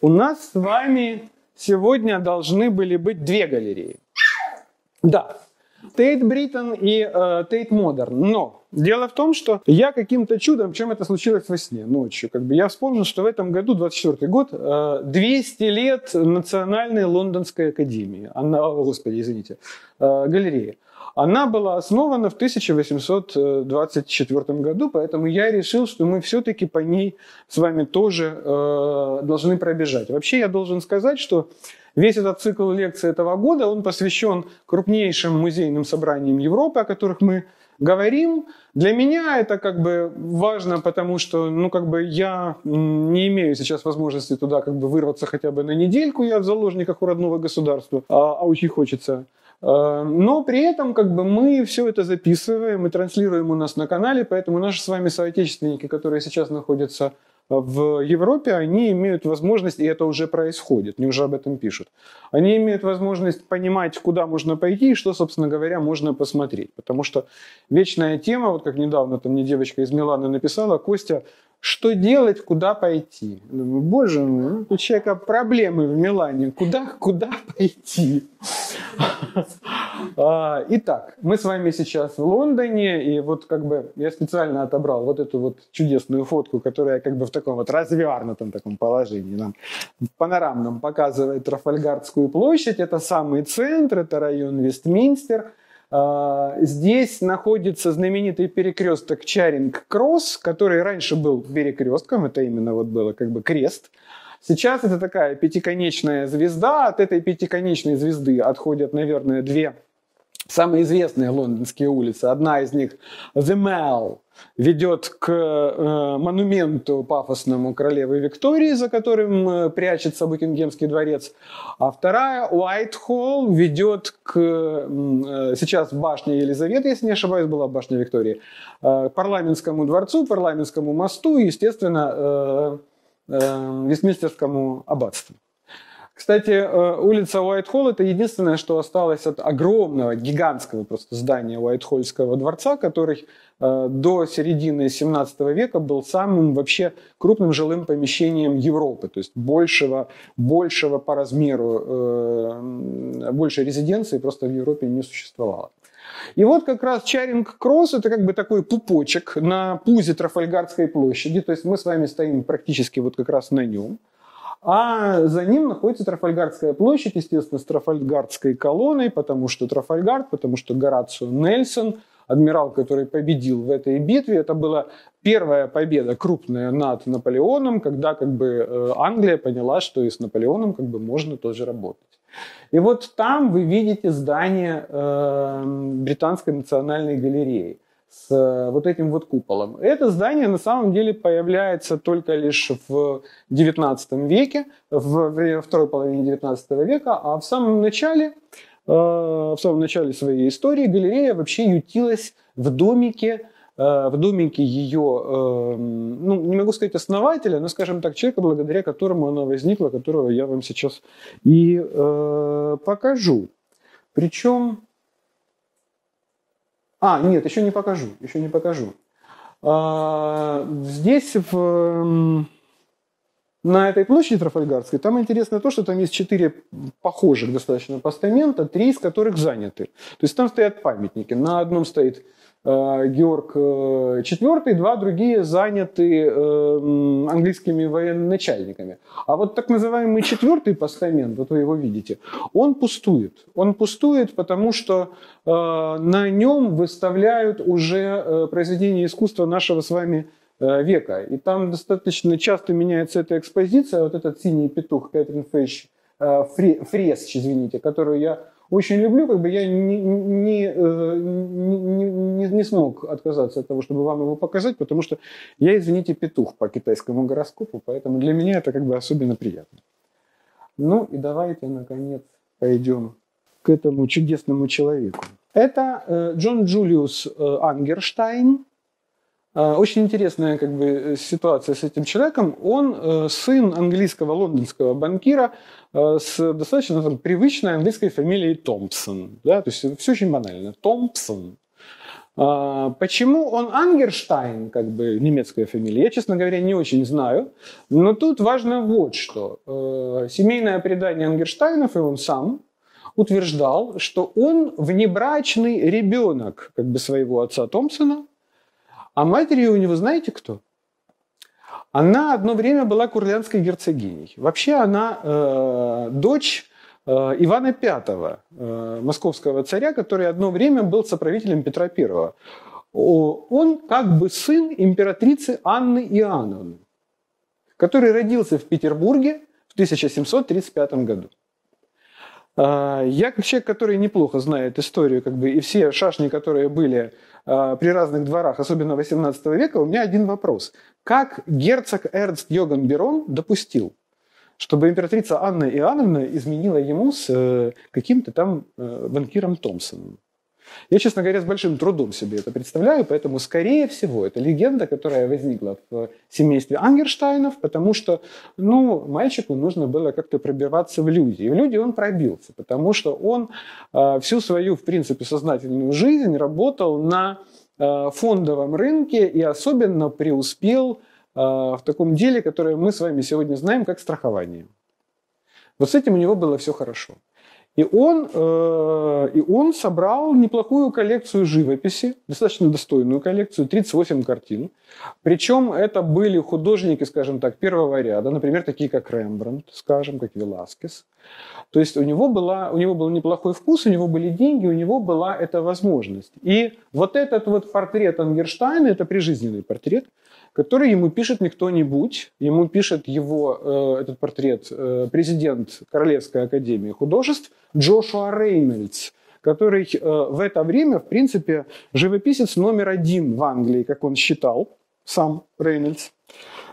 У нас с вами сегодня должны были быть две галереи. Да, Tate Britain и Tate uh, Modern. Но дело в том, что я каким-то чудом, чем это случилось во сне, ночью, как бы я вспомнил, что в этом году, 24 год, uh, 200 лет Национальной Лондонской Академии, она, господи, извините, uh, галереи. Она была основана в 1824 году, поэтому я решил, что мы все-таки по ней с вами тоже э, должны пробежать. Вообще я должен сказать, что весь этот цикл лекций этого года, он посвящен крупнейшим музейным собраниям Европы, о которых мы говорим. Для меня это как бы важно, потому что, ну, как бы я не имею сейчас возможности туда как бы вырваться хотя бы на недельку, я в заложниках у родного государства, а, а очень хочется. Э, но при этом как бы мы все это записываем и транслируем у нас на канале, поэтому наши с вами соотечественники, которые сейчас находятся в Европе, они имеют возможность, и это уже происходит, они уже об этом пишут, они имеют возможность понимать, куда можно пойти и что, собственно говоря, можно посмотреть. Потому что вечная тема, вот как недавно там мне девочка из Милана написала, Костя, что делать, куда пойти. Думаю, боже мой, у человека проблемы в Милане, куда, куда пойти? А, итак, мы с вами сейчас в Лондоне, и вот как бы я специально отобрал вот эту вот чудесную фотку, которая как бы в таком вот развернутом таком положении нам панорамном показывает Трафальгардскую площадь. Это самый центр, это район Вестминстер – здесь находится знаменитый перекресток Чаринг-Кросс, который раньше был перекрестком, это именно вот было как бы крест. Сейчас это такая пятиконечная звезда, от этой пятиконечной звезды отходят, наверное, две самые известные лондонские улицы. Одна из них The Mall, ведет к э, монументу пафосному королевы Виктории, за которым э, прячется Букингемский дворец. А вторая, Уайтхолл, ведет к, э, сейчас башня Елизаветы, если не ошибаюсь, была башня Виктории, э, парламентскому дворцу, парламентскому мосту и, естественно, э, э, Вестминстерскому аббатству. Кстати, э, улица Уайтхолл – это единственное, что осталось от огромного, гигантского просто здания Уайтхолльского дворца, который э, до середины 17 века был самым вообще крупным жилым помещением Европы, то есть большего, большего по размеру, э, больше резиденции просто в Европе не существовало. И вот как раз Чаринг-Кросс – это как бы такой пупочек на пузе Трафальгардской площади, то есть мы с вами стоим практически вот как раз на нем – а за ним находится Трафальгардская площадь, естественно, с Трафальгардской колонной, потому что Трафальгард, потому что Горацио Нельсон, адмирал, который победил в этой битве, это была первая победа крупная над Наполеоном, когда как бы э, Англия поняла, что и с Наполеоном как бы можно тоже работать. И вот там вы видите здание э, Британской национальной галереи с э, вот этим вот куполом. Это здание на самом деле появляется только лишь в XIX веке, в второй половине XIX века, а в самом начале, э, в самом начале своей истории галерея вообще ютилась в домике, э, в домике ее, ну, не могу сказать основателя, но, скажем так, человека, благодаря которому она возникла, которого я вам сейчас и покажу. Причем а, нет, еще не покажу, еще не покажу. А, здесь в, на этой площади Трафальгарской, там интересно то, что там есть четыре похожих достаточно постамента, три из которых заняты. То есть там стоят памятники. На одном стоит Георг IV, э, два другие заняты э, английскими военачальниками. А вот так называемый четвертый постамент, вот вы его видите, он пустует. Он пустует, потому что на нем выставляют уже произведения искусства нашего с вами века. И там достаточно часто меняется эта экспозиция. Вот этот синий петух Кэтрин Фрещ, Фресч, извините, которую я очень люблю, как бы я не, не, не, не, не смог отказаться от того, чтобы вам его показать, потому что я, извините, петух по китайскому гороскопу, поэтому для меня это как бы особенно приятно. Ну и давайте, наконец, пойдем к этому чудесному человеку. Это э, Джон Джулиус э, Ангерштайн, очень интересная как бы, ситуация с этим человеком. Он сын английского лондонского банкира, Э, с достаточно там, привычной английской фамилией Томпсон. Да? То есть все очень банально. Томпсон. А, почему он Ангерштайн, как бы немецкая фамилия, я, честно говоря, не очень знаю. Но тут важно вот что. Э, семейное предание Ангерштайнов, и он сам утверждал, что он внебрачный ребенок как бы своего отца Томпсона, а матерью у него знаете кто? Она одно время была курлянской герцогиней. Вообще она э, дочь э, Ивана V, э, московского царя, который одно время был соправителем Петра I. Он как бы сын императрицы Анны Иоанновны, который родился в Петербурге в 1735 году. Э, я как человек, который неплохо знает историю, как бы и все шашни, которые были при разных дворах, особенно 18 века, у меня один вопрос. Как герцог Эрнст Йоган Берон допустил, чтобы императрица Анна Иоанновна изменила ему с э, каким-то там э, банкиром Томпсоном? Я, честно говоря, с большим трудом себе это представляю, поэтому, скорее всего, это легенда, которая возникла в семействе Ангерштайнов, потому что, ну, мальчику нужно было как-то пробиваться в люди. И в люди он пробился, потому что он э, всю свою, в принципе, сознательную жизнь работал на Э, фондовом рынке и особенно преуспел э, в таком деле, которое мы с вами сегодня знаем как страхование. Вот с этим у него было все хорошо. И он, э, и он собрал неплохую коллекцию живописи, достаточно достойную коллекцию, 38 картин. Причем это были художники, скажем так, первого ряда, например, такие как Рембрандт, скажем, как Веласкес. То есть у него, была, у него был неплохой вкус, у него были деньги, у него была эта возможность. И вот этот вот портрет Ангерштайна, это прижизненный портрет, который ему пишет не кто-нибудь, ему пишет его, э, этот портрет, э, президент Королевской академии художеств Джошуа Рейнольдс, который э, в это время, в принципе, живописец номер один в Англии, как он считал, сам Рейнольдс.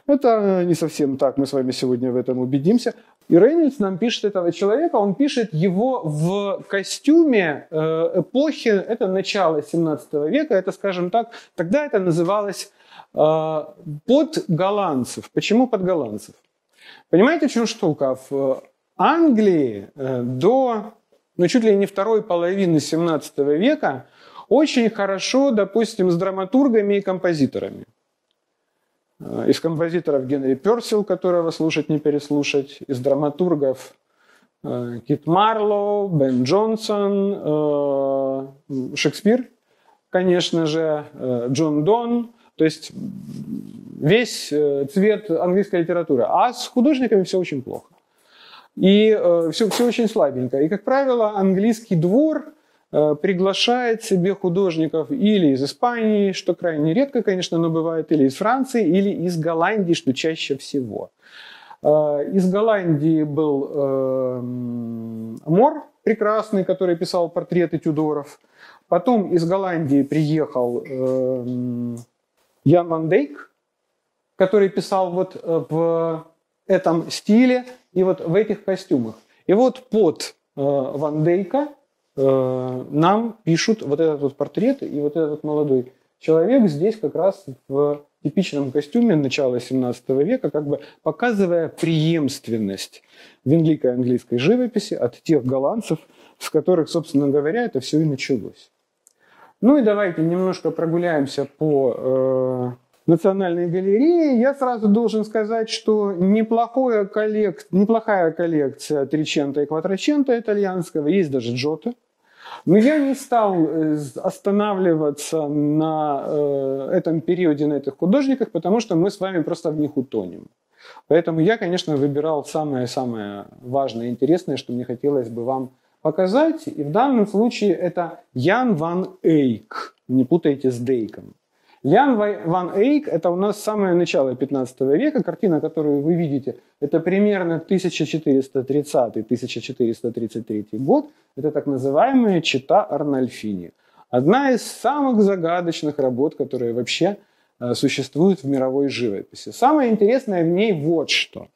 Это не совсем так, мы с вами сегодня в этом убедимся. И Рейнольдс нам пишет этого человека, он пишет его в костюме э, эпохи, это начало 17 века, это, скажем так, тогда это называлось э, под голландцев. Почему под голландцев? Понимаете, в чем штука? В Англии э, до ну, чуть ли не второй половины 17 века очень хорошо, допустим, с драматургами и композиторами. Э, из композиторов Генри Персил, которого слушать не переслушать, из драматургов э, Кит Марлоу, Бен Джонсон, э, Шекспир, конечно же, Джон Дон, то есть весь цвет английской литературы. А с художниками все очень плохо. И все, все очень слабенько. И, как правило, английский двор – приглашает себе художников или из Испании, что крайне редко, конечно, но бывает, или из Франции, или из Голландии, что чаще всего. Э, из Голландии был э, Мор прекрасный, который писал портреты Тюдоров. Потом из Голландии приехал Ян Ван Дейк, который писал вот в этом стиле и вот в этих костюмах. И вот под Ван Дейка Э, нам пишут вот этот вот портрет и вот этот молодой человек здесь как раз в типичном костюме начала 17 века, как бы показывая преемственность великой английской живописи от тех голландцев, с которых, собственно говоря, это все и началось. Ну и давайте немножко прогуляемся по э, Национальной галереи. Я сразу должен сказать, что неплохая, коллек... неплохая коллекция Тричента и Кватрачента итальянского, есть даже Джота. Но я не стал э, останавливаться на э, этом периоде, на этих художниках, потому что мы с вами просто в них утонем. Поэтому я, конечно, выбирал самое-самое важное и интересное, что мне хотелось бы вам показать. И в данном случае это Ян Ван Эйк. Не путайте с Дейком. Ян Ван Эйк – это у нас самое начало 15 века. Картина, которую вы видите, это примерно 1430-1433 год. Это так называемая чита Арнольфини. Одна из самых загадочных работ, которые вообще э, существуют в мировой живописи. Самое интересное в ней вот что.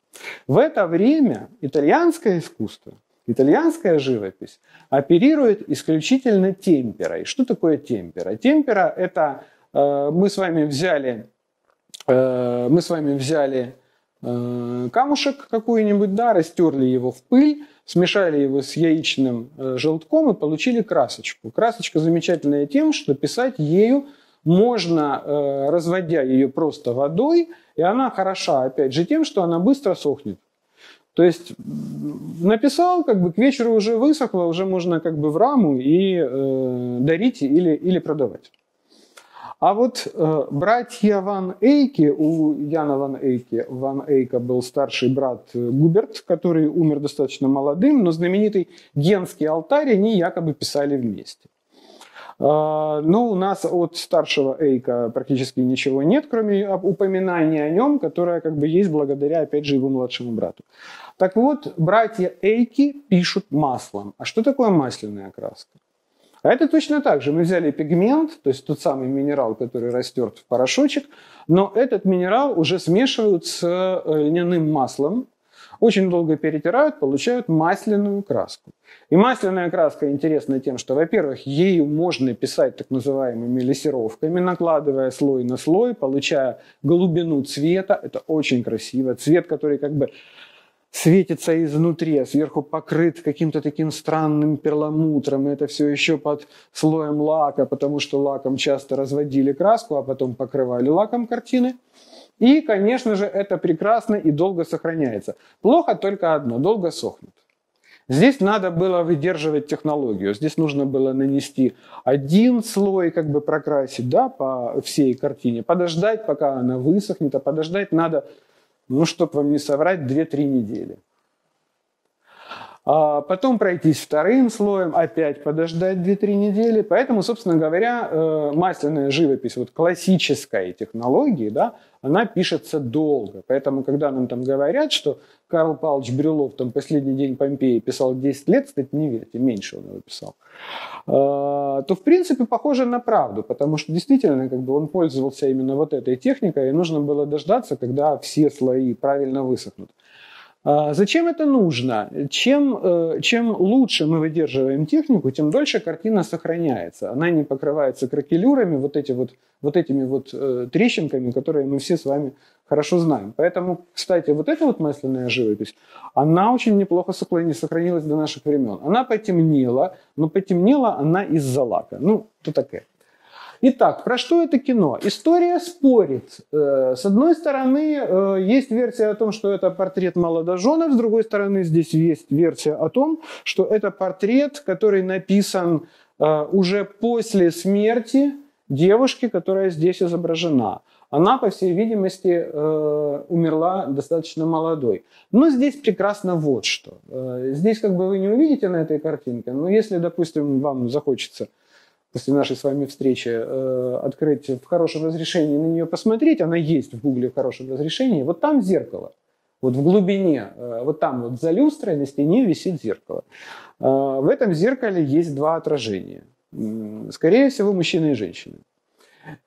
В это время итальянское искусство, итальянская живопись оперирует исключительно темперой. Что такое темпера? Темпера – это мы с вами взяли, э, мы с вами взяли э, камушек какой-нибудь, да, растерли его в пыль, смешали его с яичным э, желтком и получили красочку. Красочка замечательная тем, что писать ею можно, э, разводя ее просто водой, и она хороша, опять же, тем, что она быстро сохнет. То есть написал, как бы к вечеру уже высохло, уже можно как бы в раму и э, дарить или, или продавать. А вот э, братья Ван Эйки, у Яна Ван Эйки, Ван Эйка был старший брат э, Губерт, который умер достаточно молодым, но знаменитый Генский алтарь они якобы писали вместе. Э, но у нас от старшего Эйка практически ничего нет, кроме упоминания о нем, которое как бы есть благодаря, опять же, его младшему брату. Так вот, братья Эйки пишут маслом. А что такое масляная краска? А это точно так же. Мы взяли пигмент, то есть тот самый минерал, который растерт в порошочек, но этот минерал уже смешивают с э, льняным маслом, очень долго перетирают, получают масляную краску. И масляная краска интересна тем, что, во-первых, ею можно писать так называемыми лессировками, накладывая слой на слой, получая глубину цвета. Это очень красиво. Цвет, который как бы светится изнутри, а сверху покрыт каким-то таким странным перламутром. И это все еще под слоем лака, потому что лаком часто разводили краску, а потом покрывали лаком картины. И, конечно же, это прекрасно и долго сохраняется. Плохо только одно – долго сохнет. Здесь надо было выдерживать технологию. Здесь нужно было нанести один слой, как бы прокрасить да, по всей картине, подождать, пока она высохнет, а подождать надо ну, чтобы вам не соврать, 2-3 недели. А потом пройтись вторым слоем, опять подождать 2-3 недели. Поэтому, собственно говоря, э, масляная живопись вот классической технологии, да, она пишется долго. Поэтому, когда нам там говорят, что Карл Павлович Брюлов там последний день Помпеи писал 10 лет, кстати, не верьте, меньше он его писал, а, то в принципе похоже на правду, потому что действительно как бы он пользовался именно вот этой техникой, и нужно было дождаться, когда все слои правильно высохнут. А, зачем это нужно? Чем, э, чем лучше мы выдерживаем технику, тем дольше картина сохраняется. Она не покрывается кракелюрами, вот, эти вот, вот этими вот э, трещинками, которые мы все с вами хорошо знаем. Поэтому, кстати, вот эта вот масляная живопись, она очень неплохо сохранилась до наших времен. Она потемнела, но потемнела она из-за лака. Ну, то такая. Итак, про что это кино? История спорит. Э, с одной стороны, э, есть версия о том, что это портрет молодоженов, с другой стороны, здесь есть версия о том, что это портрет, который написан э, уже после смерти девушки, которая здесь изображена. Она, по всей видимости, умерла достаточно молодой. Но здесь прекрасно вот что. Здесь как бы вы не увидите на этой картинке, но если, допустим, вам захочется после нашей с вами встречи э, открыть в хорошем разрешении, на нее посмотреть, она есть в гугле в хорошем разрешении, вот там зеркало. Вот в глубине, э, вот там вот за люстрой на стене висит зеркало. Э, в этом зеркале есть два отражения. Скорее всего, мужчина и женщина.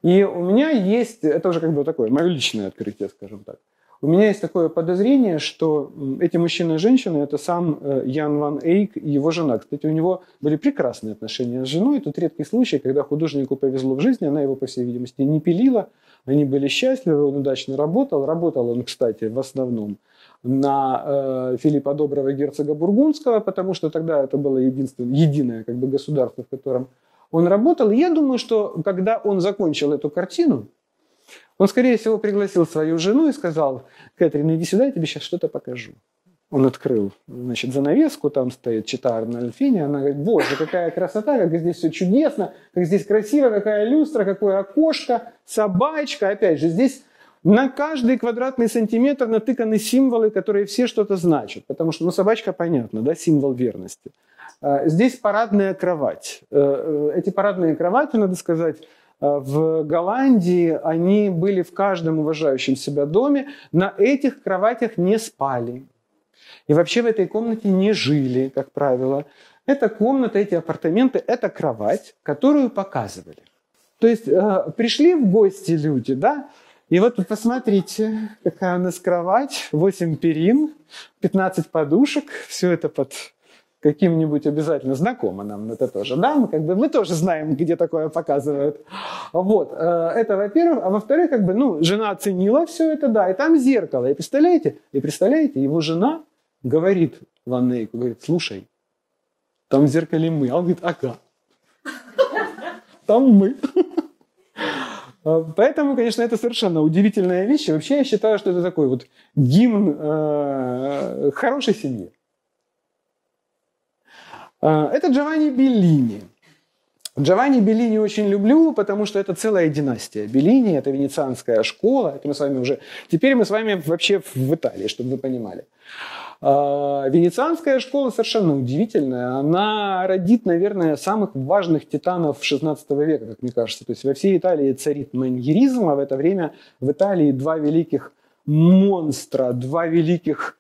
И у меня есть, это уже как бы такое, мое личное открытие, скажем так. У меня есть такое подозрение, что эти мужчина и женщина – это сам э, Ян Ван Эйк и его жена. Кстати, у него были прекрасные отношения с женой. Тут редкий случай, когда художнику повезло в жизни, она его, по всей видимости, не пилила. Они были счастливы, он удачно работал. Работал он, кстати, в основном на э, Филиппа Доброго герцога Бургундского, потому что тогда это было единственное, единое как бы, государство, в котором он работал. Я думаю, что когда он закончил эту картину, он, скорее всего, пригласил свою жену и сказал, Кэтрин, иди сюда, я тебе сейчас что-то покажу. Он открыл, значит, занавеску, там стоит читар на альфине, она говорит, боже, какая красота, как здесь все чудесно, как здесь красиво, какая люстра, какое окошко, собачка. Опять же, здесь на каждый квадратный сантиметр натыканы символы, которые все что-то значат. Потому что, ну, собачка, понятно, да, символ верности. А, здесь парадная кровать. Э, э, эти парадные кровати, надо сказать, в Голландии они были в каждом уважающем себя доме, на этих кроватях не спали. И вообще в этой комнате не жили, как правило. Эта комната, эти апартаменты – это кровать, которую показывали. То есть э, пришли в гости люди, да, и вот посмотрите, какая у нас кровать, 8 перин, 15 подушек, все это под каким-нибудь обязательно знакомо нам это тоже, да, мы как бы мы тоже знаем, где такое показывают. Вот, э, это во-первых, а во-вторых, как бы, ну, жена оценила все это, да, и там зеркало, и представляете, и представляете, его жена говорит Ванейку, говорит, слушай, там в зеркале мы, а он говорит, ага, там мы. А, поэтому, конечно, это совершенно удивительная вещь. Вообще я считаю, что это такой вот гимн э, хорошей семьи. Э, это Джованни Беллини. Джованни Беллини очень люблю, потому что это целая династия. Беллини – это венецианская школа. Это мы с вами уже... Теперь мы с вами вообще в Италии, чтобы вы понимали. А, венецианская школа совершенно удивительная. Она родит, наверное, самых важных титанов XVI века, как мне кажется. То есть во всей Италии царит маньеризм, а в это время в Италии два великих монстра, два великих а,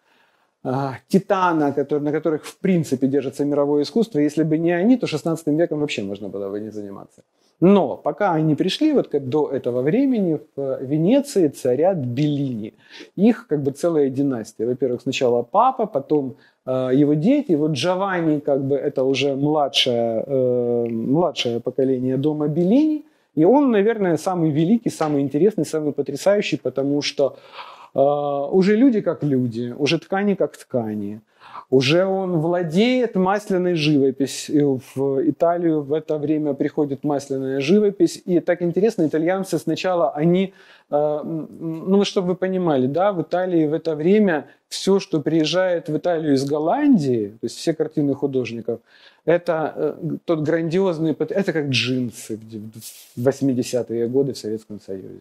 титана, который, на которых в принципе держится мировое искусство. Если бы не они, то 16 веком вообще можно было бы не заниматься. Но пока они пришли вот до этого времени, в Венеции царят Беллини. Их как бы целая династия. Во-первых, сначала папа, потом э, его дети. Вот Джованни как бы это уже младшее, э, младшее поколение дома Беллини. И он, наверное, самый великий, самый интересный, самый потрясающий, потому что а, уже люди как люди, уже ткани как ткани. Уже он владеет масляной живописью. В Италию в это время приходит масляная живопись. И так интересно, итальянцы сначала, они, а, ну, чтобы вы понимали, да, в Италии в это время все, что приезжает в Италию из Голландии, то есть все картины художников, это э, тот грандиозный, это как джинсы в 80-е годы в Советском Союзе.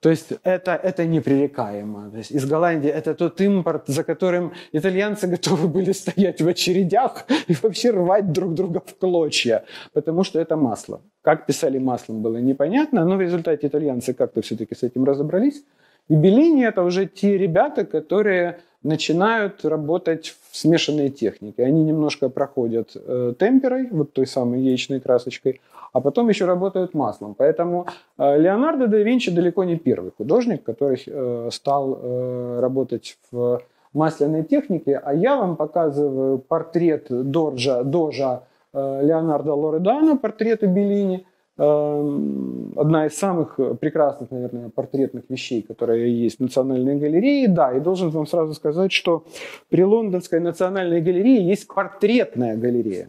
То есть это, это непререкаемо. То есть из Голландии это тот импорт, за которым итальянцы готовы были стоять в очередях и вообще рвать друг друга в клочья, потому что это масло. Как писали маслом было непонятно, но в результате итальянцы как-то все-таки с этим разобрались. И Беллини это уже те ребята, которые начинают работать в смешанной технике. Они немножко проходят э, темперой, вот той самой яичной красочкой, а потом еще работают маслом. Поэтому э, Леонардо да Винчи далеко не первый художник, который э, стал э, работать в масляной технике, а я вам показываю портрет Дорджа, Дожа э, Леонардо Лоредано, портреты Беллини – одна из самых прекрасных, наверное, портретных вещей, которая есть в Национальной галерее. Да, и должен вам сразу сказать, что при Лондонской Национальной галерее есть портретная галерея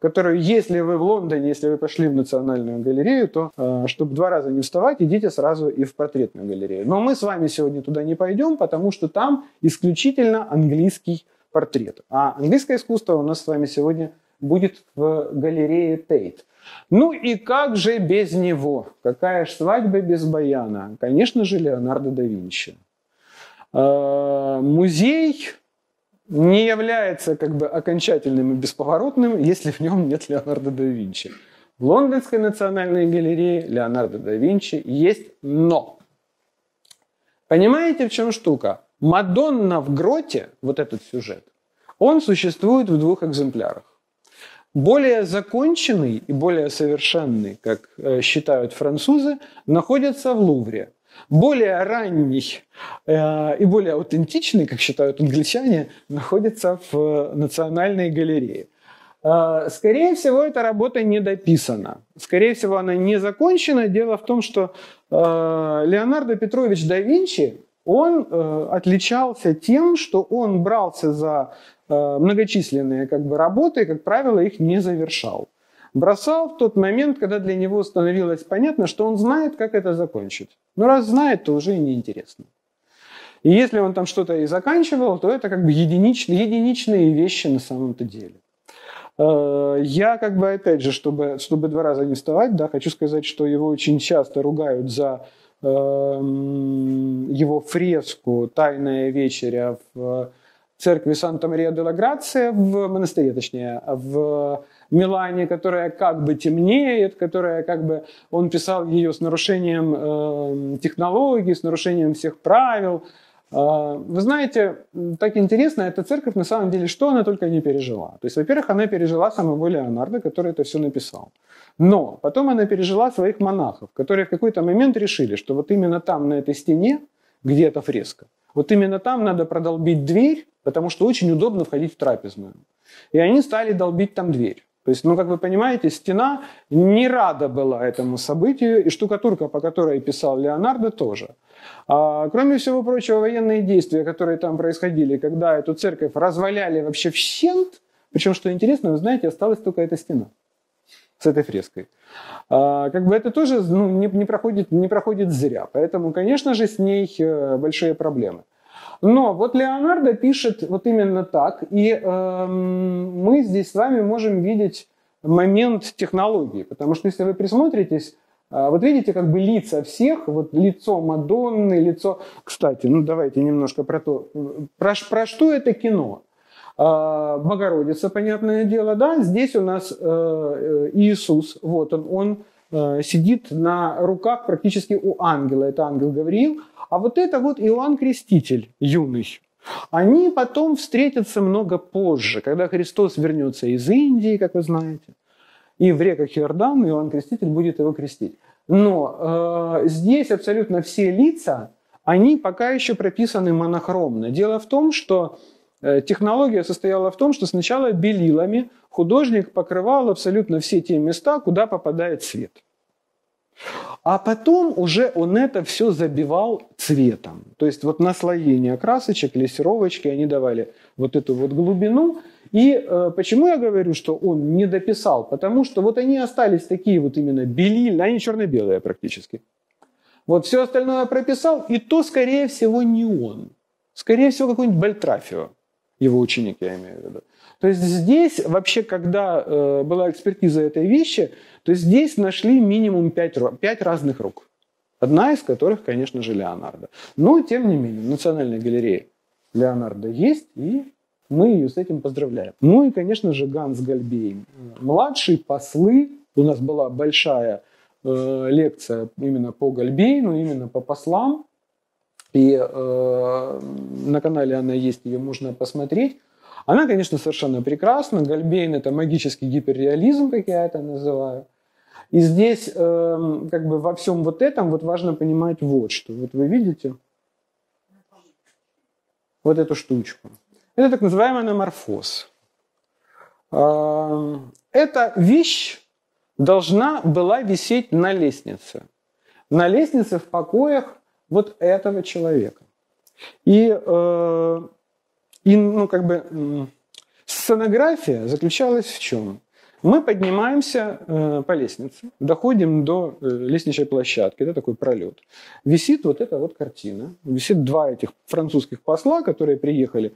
которую, если вы в Лондоне, если вы пошли в Национальную галерею, то, э, чтобы два раза не вставать, идите сразу и в портретную галерею. Но мы с вами сегодня туда не пойдем, потому что там исключительно английский портрет. А английское искусство у нас с вами сегодня будет в галерее Тейт. Ну и как же без него? Какая ж свадьба без баяна? Конечно же, Леонардо да Винчи. Э, музей не является как бы окончательным и бесповоротным, если в нем нет Леонардо да Винчи. В Лондонской национальной галерее Леонардо да Винчи есть но. Понимаете, в чем штука? Мадонна в гроте, вот этот сюжет, он существует в двух экземплярах. Более законченный и более совершенный, как э, считают французы, находится в Лувре. Более ранний э, и более аутентичный, как считают англичане, находится в Национальной галерее. Э, скорее всего, эта работа не дописана. Скорее всего, она не закончена. Дело в том, что Леонардо Петрович да Винчи, он отличался тем, что он брался за Э, многочисленные как бы, работы, как правило, их не завершал. Бросал в тот момент, когда для него становилось понятно, что он знает, как это закончить. Но раз знает, то уже и неинтересно. И если он там что-то и заканчивал, то это как бы единичные, единичные вещи на самом-то деле. Э, я как бы, опять же, чтобы, чтобы два раза не вставать, да, хочу сказать, что его очень часто ругают за э, его фреску «Тайная вечеря» в церкви Санта-Мария де ла Грация в монастыре, точнее, в Милане, которая как бы темнеет, которая как бы, он писал ее с нарушением э, технологий, с нарушением всех правил. Э, вы знаете, так интересно, эта церковь на самом деле, что она только не пережила. То есть, во-первых, она пережила самого Леонардо, который это все написал. Но потом она пережила своих монахов, которые в какой-то момент решили, что вот именно там, на этой стене, где эта фреска, вот именно там надо продолбить дверь, потому что очень удобно входить в трапезную. И они стали долбить там дверь. То есть, ну, как вы понимаете, стена не рада была этому событию, и штукатурка, по которой писал Леонардо, тоже. А, кроме всего прочего, военные действия, которые там происходили, когда эту церковь разваляли вообще в щент, причем, что интересно, вы знаете, осталась только эта стена с этой фреской. А, как бы это тоже ну, не, не, проходит, не проходит зря. Поэтому, конечно же, с ней э, большие проблемы. Но вот Леонардо пишет вот именно так, и э, мы здесь с вами можем видеть момент технологии, потому что если вы присмотритесь, э, вот видите как бы лица всех, вот лицо Мадонны, лицо... Кстати, ну давайте немножко про то, про, про что это кино. Э, Богородица, понятное дело, да, здесь у нас э, э Иисус, вот он, он э, сидит на руках практически у ангела, это ангел Гавриил, а вот это вот Иоанн Креститель, юный. Они потом встретятся много позже, когда Христос вернется из Индии, как вы знаете, и в реках Иордан Иоанн Креститель будет его крестить. Но э, здесь абсолютно все лица, они пока еще прописаны монохромно. Дело в том, что э, технология состояла в том, что сначала белилами художник покрывал абсолютно все те места, куда попадает свет. А потом уже он это все забивал цветом. То есть вот наслоение красочек, лессировочки, они давали вот эту вот глубину. И э, почему я говорю, что он не дописал? Потому что вот они остались такие вот именно белильные, они черно-белые практически. Вот все остальное прописал, и то, скорее всего, не он. Скорее всего, какой-нибудь Бальтрафио, его ученик, я имею в виду. То есть здесь вообще, когда э, была экспертиза этой вещи, то здесь нашли минимум пять, пять разных рук. Одна из которых, конечно же, Леонардо. Но, тем не менее, в Национальной галерее Леонардо есть, и мы ее с этим поздравляем. Ну и, конечно же, Ганс Гальбейн. Младший послы. У нас была большая э, лекция именно по Гальбейну, именно по послам. И э, на канале она есть, ее можно посмотреть. Она, конечно, совершенно прекрасна. Гальбейн – это магический гиперреализм, как я это называю. И здесь э, как бы во всем вот этом вот важно понимать вот что. Вот вы видите вот эту штучку. Это так называемый аноморфоз. Э, эта вещь должна была висеть на лестнице. На лестнице в покоях вот этого человека. И э, и, ну, как бы, сценография заключалась в чем? Мы поднимаемся э, по лестнице, доходим до э, лестничной площадки, это такой пролет. Висит вот эта вот картина. Висит два этих французских посла, которые приехали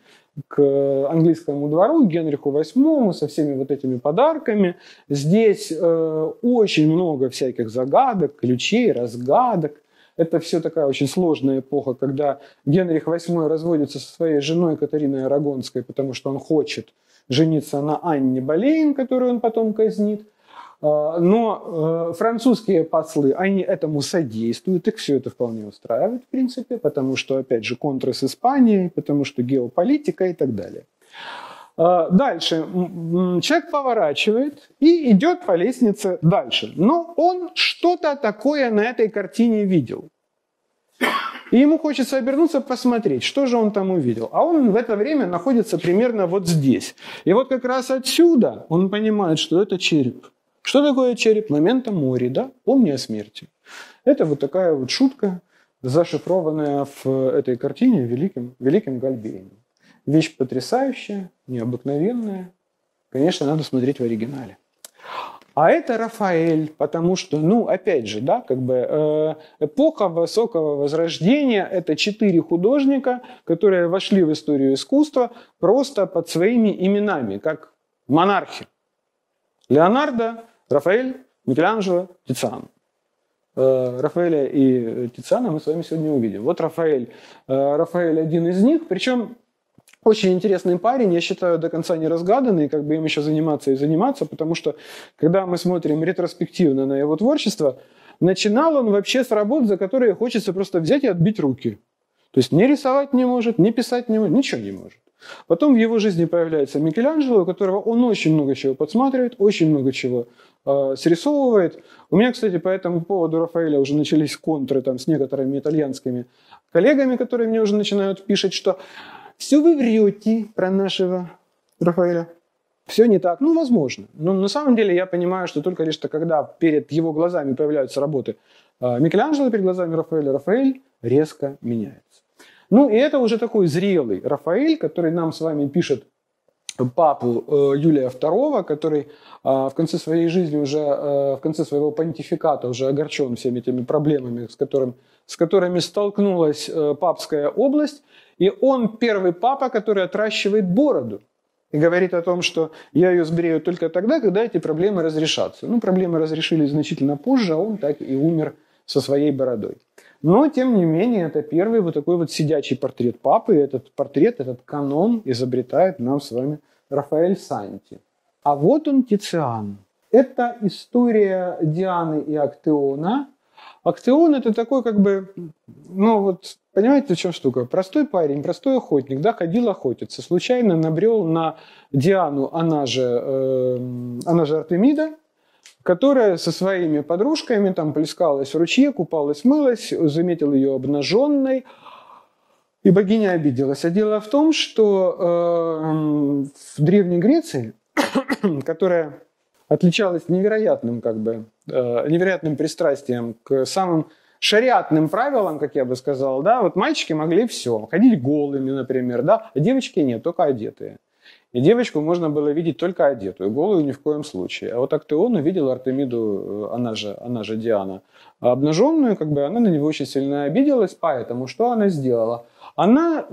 к английскому двору, к Генриху VIII, со всеми вот этими подарками. Здесь э, очень много всяких загадок, ключей, разгадок. Это все такая очень сложная эпоха, когда Генрих VIII разводится со своей женой Катариной Арагонской, потому что он хочет жениться на Анне Болейн, которую он потом казнит. А, но э, французские послы, они этому содействуют, их все это вполне устраивает, в принципе, потому что, опять же, контры с Испанией, потому что геополитика и так далее. А, дальше. Человек поворачивает и идет по лестнице дальше. Но он что-то такое на этой картине видел. И ему хочется обернуться, посмотреть, что же он там увидел. А он в это время находится примерно вот здесь. И вот как раз отсюда он понимает, что это череп. Что такое череп? Момента мори, да? Помни о смерти. Это вот такая вот шутка, зашифрованная в этой картине великим, великим Гальбейном. Вещь потрясающая, необыкновенная. Конечно, надо смотреть в оригинале. А это Рафаэль, потому что, ну, опять же, да, как бы э, эпоха высокого возрождения – это четыре художника, которые вошли в историю искусства просто под своими именами, как монархи. Леонардо, Рафаэль, Микеланджело, Тициан. Э, Рафаэля и Тициана мы с вами сегодня увидим. Вот Рафаэль. Э, Рафаэль один из них, причем очень интересный парень, я считаю, до конца не разгаданный, как бы им еще заниматься и заниматься, потому что, когда мы смотрим ретроспективно на его творчество, начинал он вообще с работ, за которые хочется просто взять и отбить руки. То есть не рисовать не может, не писать не может, ничего не может. Потом в его жизни появляется Микеланджело, у которого он очень много чего подсматривает, очень много чего э, срисовывает. У меня, кстати, по этому поводу Рафаэля уже начались контры там, с некоторыми итальянскими коллегами, которые мне уже начинают писать, что все вы врете про нашего Рафаэля. Все не так. Ну, возможно. Но на самом деле я понимаю, что только лишь когда перед его глазами появляются работы э, Микеланджело, перед глазами Рафаэля, Рафаэль резко меняется. Ну, и это уже такой зрелый Рафаэль, который нам с вами пишет папу э, Юлия II, который э, в конце своей жизни уже, в конце своего понтификата уже огорчен всеми этими проблемами, с, которым, с которыми столкнулась папская область. И он первый папа, который отращивает бороду. И говорит о том, что я ее сбрею только тогда, когда эти проблемы разрешатся. Ну, проблемы разрешились значительно позже, а он так и умер со своей бородой. Но, тем не менее, это первый вот такой вот сидячий портрет папы. И этот портрет, этот канон изобретает нам с вами Рафаэль Санти. А вот он Тициан. Это история Дианы и Актеона. Актеон это такой как бы, ну вот, понимаете, в чем штука? Простой парень, простой охотник, да, ходил охотиться, случайно набрел на Диану, она же, э, она же Артемида, которая со своими подружками там плескалась в ручье, купалась, мылась, заметил ее обнаженной, и богиня обиделась. А дело в том, что э, в Древней Греции, которая отличалась невероятным, как бы, э, невероятным пристрастием к самым шариатным правилам, как я бы сказал, да, вот мальчики могли все, ходить голыми, например, да, а девочки нет, только одетые. И девочку можно было видеть только одетую, голую ни в коем случае. А вот Актеон увидел Артемиду, э, она же, она же Диана, обнаженную, как бы она на него очень сильно обиделась, поэтому что она сделала? Она,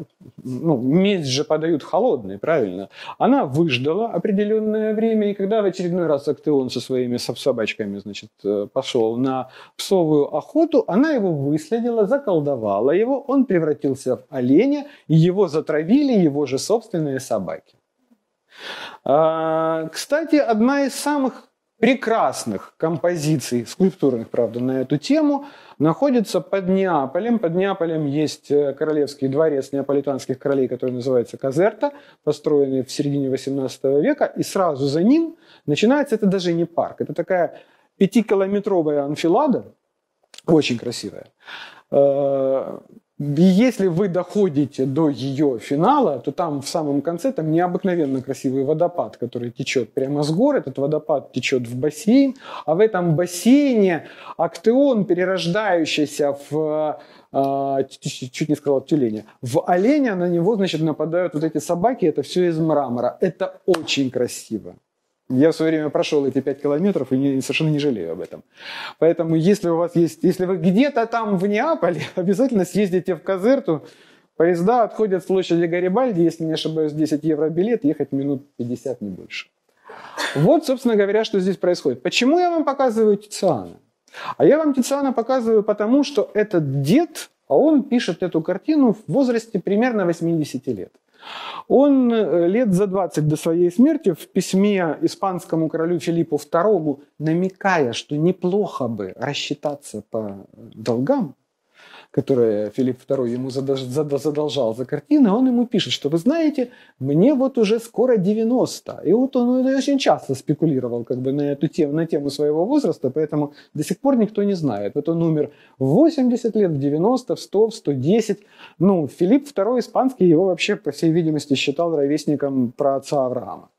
ну, месть же подают холодный, правильно? Она выждала определенное время, и когда в очередной раз Актеон со своими собачками, значит, э, пошел на псовую охоту, она его выследила, заколдовала его, он превратился в оленя, и его затравили его же собственные собаки. А, кстати, одна из самых прекрасных композиций, скульптурных, правда, на эту тему, находится под Неаполем. Под Неаполем есть э, королевский дворец неаполитанских королей, который называется Казерта, построенный в середине 18 века, и сразу за ним начинается, это даже не парк, это такая пятикилометровая анфилада, очень красивая, если вы доходите до ее финала, то там в самом конце там необыкновенно красивый водопад, который течет прямо с гор. Этот водопад течет в бассейн, а в этом бассейне актеон, перерождающийся в а, чуть не сказал тюленя. В оленя на него, значит, нападают вот эти собаки, это все из мрамора. Это очень красиво. Я в свое время прошел эти 5 километров и не, совершенно не жалею об этом. Поэтому, если у вас есть, если вы где-то там в Неаполе, обязательно съездите в Казерту. Поезда отходят с площади Гарибальди, если не ошибаюсь, 10 евро билет, ехать минут 50, не больше. Вот, собственно говоря, что здесь происходит. Почему я вам показываю Тициана? А я вам Тициана показываю потому, что этот дед, а он пишет эту картину в возрасте примерно 80 лет. Он э, лет за 20 до своей смерти в письме испанскому королю Филиппу II, намекая, что неплохо бы рассчитаться по долгам, которое Филипп II ему задолжал за картины, он ему пишет, что вы знаете, мне вот уже скоро 90. И вот он очень часто спекулировал как бы на эту тему, на тему своего возраста, поэтому до сих пор никто не знает. Вот он умер в 80 лет, в 90, в 100, в 110. Ну, Филипп II испанский его вообще, по всей видимости, считал ровесником про отца Авраама.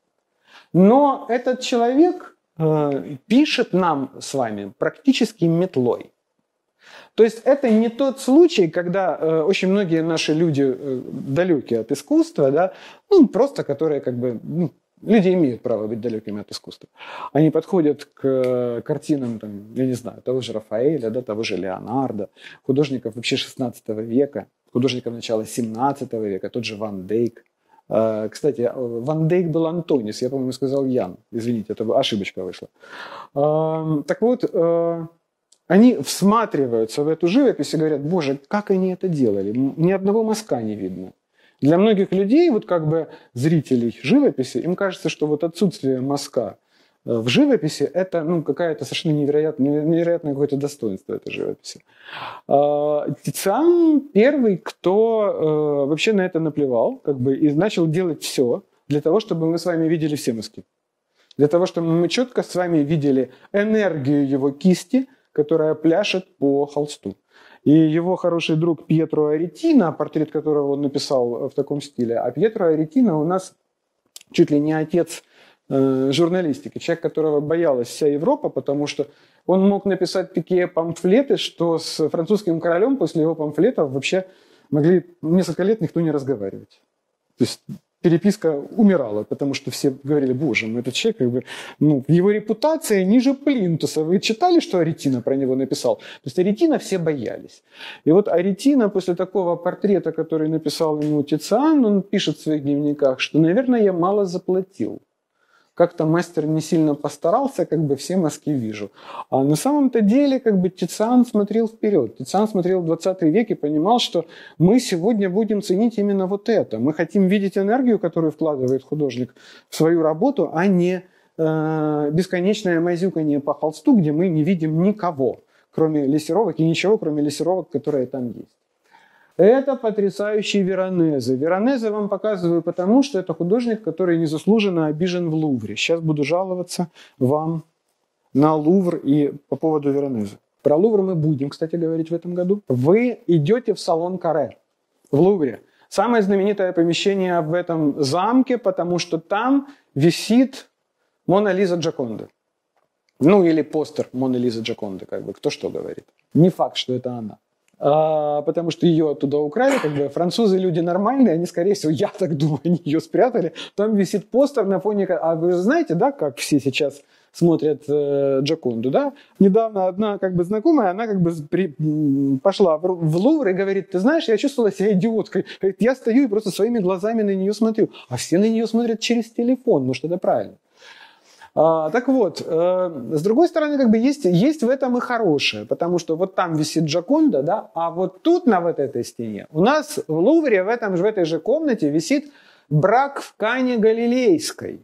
Но этот человек э, пишет нам с вами практически метлой. То есть это не тот случай, когда э, очень многие наши люди э, далекие от искусства, да, ну, просто которые как бы, ну, люди имеют право быть далекими от искусства. Они подходят к э, картинам, там, я не знаю, того же Рафаэля, да, того же Леонардо, художников вообще 16 века, художников начала 17 века, тот же Ван Дейк. Э, кстати, Ван Дейк был Антонис, я, по-моему, сказал Ян. Извините, это ошибочка вышла. Эм, так вот, э, они всматриваются в эту живопись и говорят, боже, как они это делали? Ни одного мазка не видно. Для многих людей, вот как бы зрителей живописи, им кажется, что вот отсутствие мазка э, в живописи – это ну, какая-то совершенно невероятное, невероятное какое-то достоинство этой живописи. А, Тициан первый, кто э, вообще на это наплевал как бы, и начал делать все для того, чтобы мы с вами видели все мазки. Для того, чтобы мы четко с вами видели энергию его кисти – которая пляшет по холсту. И его хороший друг Пьетро Аретино, портрет которого он написал в таком стиле, а Пьетро Аретино у нас чуть ли не отец э, журналистики. Человек, которого боялась вся Европа, потому что он мог написать такие памфлеты, что с французским королем после его памфлетов вообще могли несколько лет никто не разговаривать. То есть переписка умирала, потому что все говорили, боже мой, этот человек, как бы, ну, его репутация ниже плинтуса. Вы читали, что Аретина про него написал? То есть Аретина все боялись. И вот Аретина после такого портрета, который написал ему Тициан, он пишет в своих дневниках, что, наверное, я мало заплатил как-то мастер не сильно постарался, как бы все мазки вижу. А на самом-то деле, как бы Тициан смотрел вперед. Тициан смотрел в 20 век и понимал, что мы сегодня будем ценить именно вот это. Мы хотим видеть энергию, которую вкладывает художник в свою работу, а не э, бесконечное мазюканье по холсту, где мы не видим никого, кроме лессировок, и ничего, кроме лессировок, которые там есть. Это потрясающие Веронезе. Веронезе вам показываю потому, что это художник, который незаслуженно обижен в Лувре. Сейчас буду жаловаться вам на Лувр и по поводу Веронезе. Про Лувр мы будем, кстати, говорить в этом году. Вы идете в салон Каре в Лувре. Самое знаменитое помещение в этом замке, потому что там висит Мона Лиза Джаконда. Ну, или постер Мона Лиза Джаконды, как бы, кто что говорит. Не факт, что это она. А, потому что ее оттуда украли, как бы французы люди нормальные, они, скорее всего, я так думаю, они ее спрятали. Там висит постер на фоне... А вы знаете, да, как все сейчас смотрят э, Джаконду, да? Недавно одна как бы знакомая, она как бы при, пошла в, в Лувр и говорит, ты знаешь, я чувствовала себя идиоткой. Говорит, я стою и просто своими глазами на нее смотрю. А все на нее смотрят через телефон, может, это правильно. А, так вот, э, с другой стороны, как бы есть, есть в этом и хорошее, потому что вот там висит Джаконда, да, а вот тут, на вот этой стене, у нас в Лувре, в, этом, в этой же комнате висит брак в Кане Галилейской,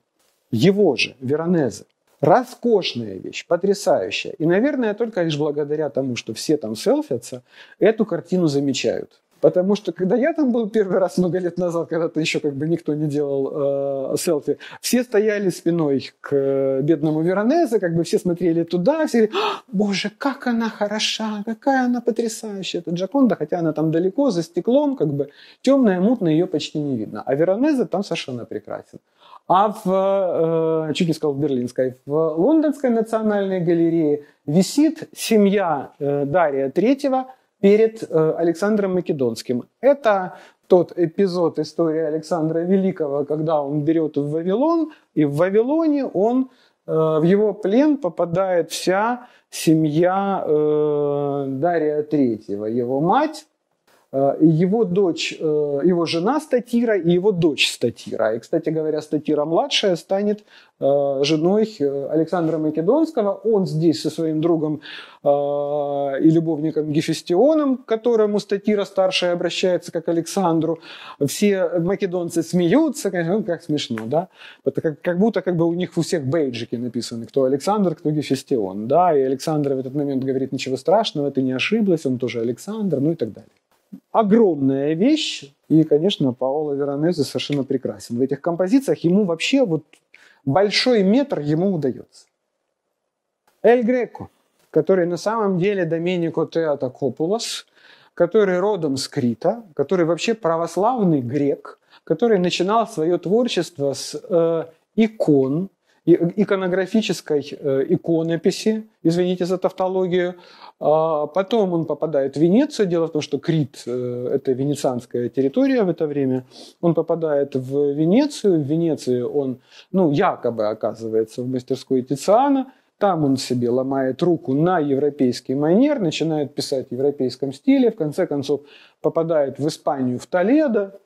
его же, Веронезе. Роскошная вещь, потрясающая. И, наверное, только лишь благодаря тому, что все там селфятся, эту картину замечают. Потому что когда я там был первый раз много лет назад, когда-то еще как бы никто не делал э, селфи, все стояли спиной к э, бедному Веронезе, как бы все смотрели туда, все говорили, «А, боже, как она хороша, какая она потрясающая, это Джаконда, хотя она там далеко, за стеклом, как бы темная, мутная, ее почти не видно. А Веронезе там совершенно прекрасен. А в, э, чуть не сказал в Берлинской, в Лондонской национальной галерее висит семья э, Дария Третьего – перед э, Александром Македонским. Это тот эпизод истории Александра Великого, когда он берет в Вавилон, и в Вавилоне он, э, в его плен попадает вся семья э, Дария Третьего, его мать, его дочь, э, его жена Статира и его дочь Статира. И, кстати говоря, Статира младшая станет э, женой Александра Македонского. Он здесь со своим другом и любовником Гефестионом, к которому Статира старшая обращается как Александру. Все македонцы смеются, конечно, ну, как смешно, да? Это как, как будто как бы у них у всех бейджики написаны, кто Александр, кто Гефестион, да? И Александр в этот момент говорит, ничего страшного, ты не ошиблась, он тоже Александр, ну и так далее огромная вещь. И, конечно, Паоло Веронезе совершенно прекрасен. В этих композициях ему вообще вот большой метр ему удается. Эль Греко, который на самом деле Доменико Теата Копулос, который родом с Крита, который вообще православный грек, который начинал свое творчество с э, икон, иконографической э, иконописи, извините за тавтологию. А потом он попадает в Венецию. Дело в том, что Крит э, – это венецианская территория в это время. Он попадает в Венецию. В Венеции он, ну, якобы оказывается в мастерской Тициана. Там он себе ломает руку на европейский манер, начинает писать в европейском стиле. В конце концов попадает в Испанию, в Толедо.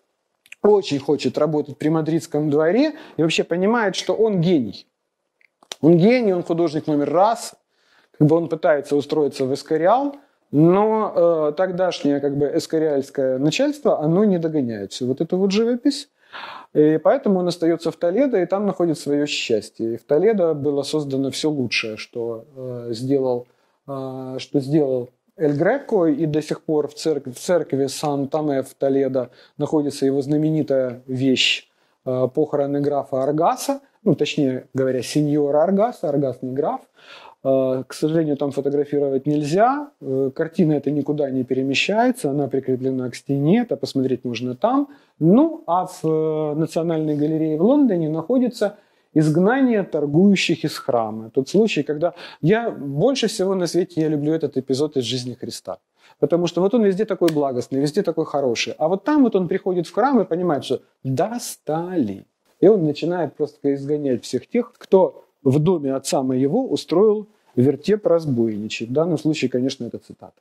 Очень хочет работать при мадридском дворе и вообще понимает, что он гений. Он гений, он художник номер раз, как бы он пытается устроиться в Эскориал, но э, тогдашнее как бы эскориальское начальство, оно не догоняет всю вот эту вот живопись. И поэтому он остается в Толедо, и там находит свое счастье. И в Толедо было создано все лучшее, что э, сделал, э, что сделал Эль Греко, и до сих пор в церкви, в церкви Сан-Томе в Толедо находится его знаменитая вещь э, похороны графа Аргаса – ну, точнее говоря, сеньора Аргас, Аргас не граф. Э, к сожалению, там фотографировать нельзя. Э, картина эта никуда не перемещается, она прикреплена к стене, это посмотреть можно там. Ну, а в э, Национальной галерее в Лондоне находится изгнание торгующих из храма. Тот случай, когда я больше всего на свете я люблю этот эпизод из жизни Христа. Потому что вот он везде такой благостный, везде такой хороший. А вот там вот он приходит в храм и понимает, что достали. И он начинает просто изгонять всех тех, кто в доме отца моего устроил вертеп разбойничий. В данном случае, конечно, это цитата.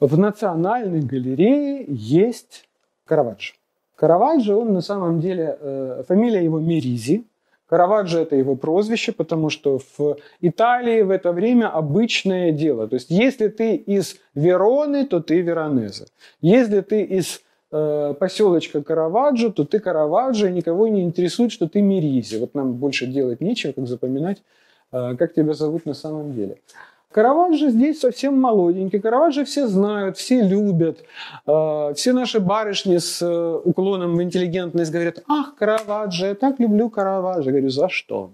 В Национальной галерее есть Караваджо. Караваджо, он на самом деле, э, фамилия его Меризи. Караваджо – это его прозвище, потому что в Италии в это время обычное дело. То есть, если ты из Вероны, то ты Веронезе. Если ты из э, поселочка Караваджо, то ты Караваджо, и никого не интересует, что ты Меризи. Вот нам больше делать нечего, как запоминать, как тебя зовут на самом деле. Караваджо здесь совсем молоденький. Караваджо все знают, все любят. Э, все наши барышни с э, уклоном в интеллигентность говорят, ах, Караваджо, я так люблю Караваджо. Я говорю, за что?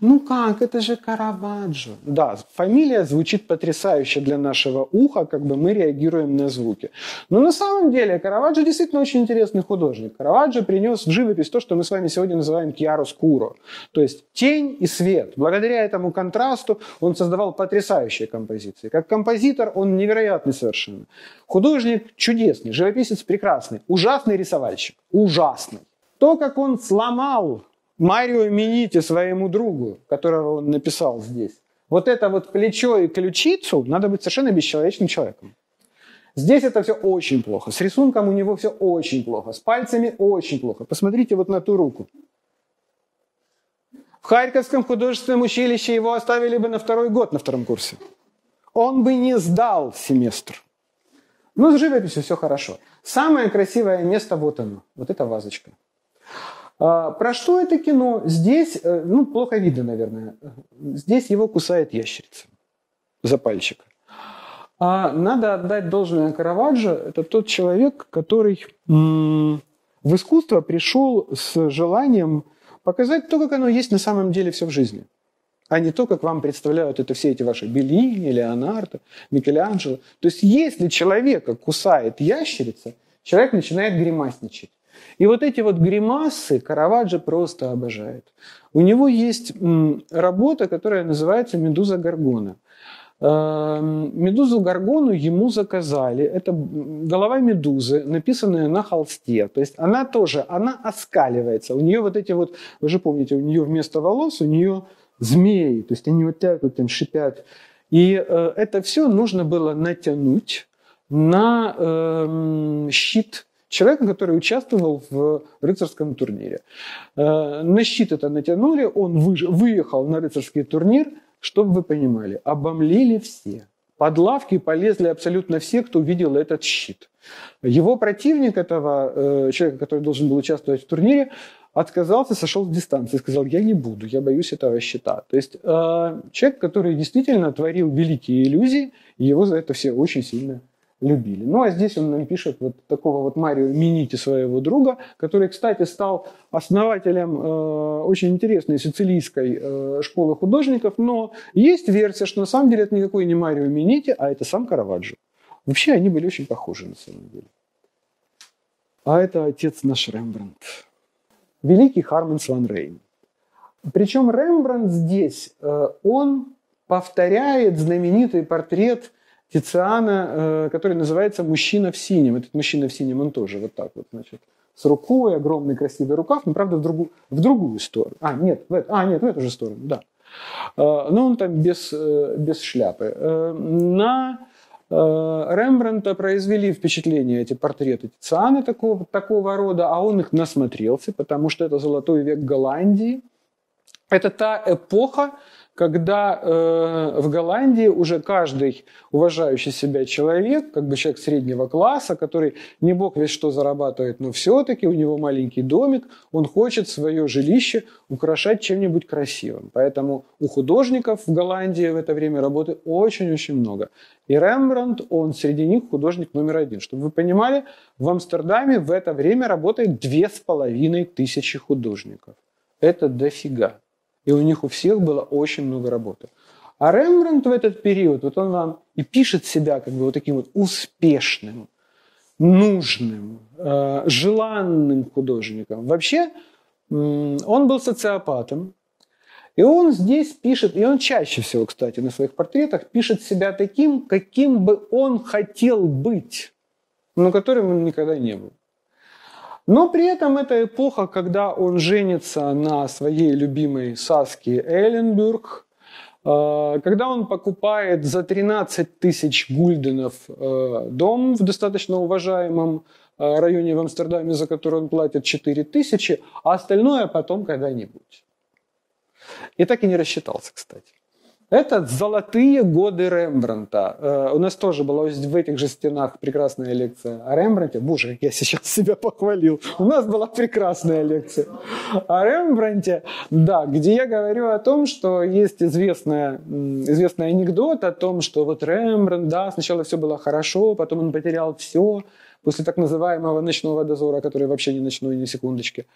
Ну как, это же Караваджо. Да, фамилия звучит потрясающе для нашего уха, как бы мы реагируем на звуки. Но на самом деле Караваджо действительно очень интересный художник. Караваджо принес в живопись то, что мы с вами сегодня называем кьяроскуро, то есть тень и свет. Благодаря этому контрасту он создавал потрясающие композиции. Как композитор он невероятный совершенно. Художник чудесный, живописец прекрасный, ужасный рисовальщик, ужасный. То, как он сломал Марио Мините, своему другу, которого он написал здесь, вот это вот плечо и ключицу, надо быть совершенно бесчеловечным человеком. Здесь это все очень плохо. С рисунком у него все очень плохо. С пальцами очень плохо. Посмотрите вот на ту руку. В Харьковском художественном училище его оставили бы на второй год на втором курсе. Он бы не сдал семестр. Но с живописью все хорошо. Самое красивое место вот оно. Вот эта вазочка. А, про что это кино? Здесь, э, ну, плохо видно, наверное. Здесь его кусает ящерица за пальчик. А надо отдать должное Караваджо. Это тот человек, который в искусство пришел с желанием показать то, как оно есть на самом деле все в жизни. А не то, как вам представляют это все эти ваши Беллини, Леонардо, Микеланджело. То есть, если человека кусает ящерица, человек начинает гримасничать. И вот эти вот гримасы Караваджо просто обожает. У него есть работа, которая называется «Медуза Гаргона». Эм, медузу Гаргону ему заказали. Это голова медузы, написанная на холсте. То есть она тоже, она оскаливается. У нее вот эти вот, вы же помните, у нее вместо волос, у нее змеи. То есть они вот так вот там шипят. И э, это все нужно было натянуть на э, щит человека, который участвовал в рыцарском турнире. Э, на щит это натянули, он выехал на рыцарский турнир, чтобы вы понимали, обомлели все. Под лавки полезли абсолютно все, кто видел этот щит. Его противник, этого э, человека, который должен был участвовать в турнире, отказался, сошел с дистанции, сказал, я не буду, я боюсь этого щита. То есть э, человек, который действительно творил великие иллюзии, его за это все очень сильно любили. Ну а здесь он нам пишет вот такого вот Марио Минити, своего друга, который, кстати, стал основателем э, очень интересной сицилийской э, школы художников, но есть версия, что на самом деле это никакой не Марио Минити, а это сам Караваджо. Вообще они были очень похожи на самом деле. А это отец наш Рембрандт. Великий Харменс ван Рейн. Причем Рембрандт здесь, э, он повторяет знаменитый портрет Тициана, э, который называется «Мужчина в синем». Этот мужчина в синем, он тоже вот так вот, значит, с рукой, огромный красивый рукав, но, правда, в другую, в другую сторону. А, нет, в, а, нет, в эту же сторону, да. Э, но он там без, э, без шляпы. На Рембранта произвели впечатление эти портреты Тициана такого, такого рода, а он их насмотрелся, потому что это золотой век Голландии. Это та эпоха, когда э, в Голландии уже каждый уважающий себя человек, как бы человек среднего класса, который не бог весь что зарабатывает, но все-таки у него маленький домик, он хочет свое жилище украшать чем-нибудь красивым. Поэтому у художников в Голландии в это время работы очень-очень много. И Рембрандт, он среди них художник номер один. Чтобы вы понимали, в Амстердаме в это время работает две с половиной тысячи художников. Это дофига. И у них у всех было очень много работы. А Рембрандт в этот период, вот он вам и пишет себя как бы вот таким вот успешным, нужным, э, желанным художником. Вообще, он был социопатом. И он здесь пишет, и он чаще всего, кстати, на своих портретах пишет себя таким, каким бы он хотел быть, но которым он никогда не был. Но при этом это эпоха, когда он женится на своей любимой Саске Эйленбюрг, э, когда он покупает за 13 тысяч гульденов э, дом в достаточно уважаемом э, районе в Амстердаме, за который он платит 4 тысячи, а остальное потом когда-нибудь. И так и не рассчитался, кстати. Это золотые годы Рембранта. Э, у нас тоже была в этих же стенах прекрасная лекция о Рембранте. Боже, я сейчас себя похвалил. У нас была прекрасная лекция о Рембранте, да, где я говорю о том, что есть известная, известный анекдот о том, что вот Рембрандт, да, сначала все было хорошо, потом он потерял все, после так называемого ночного дозора, который вообще не ночной, ни секундочки.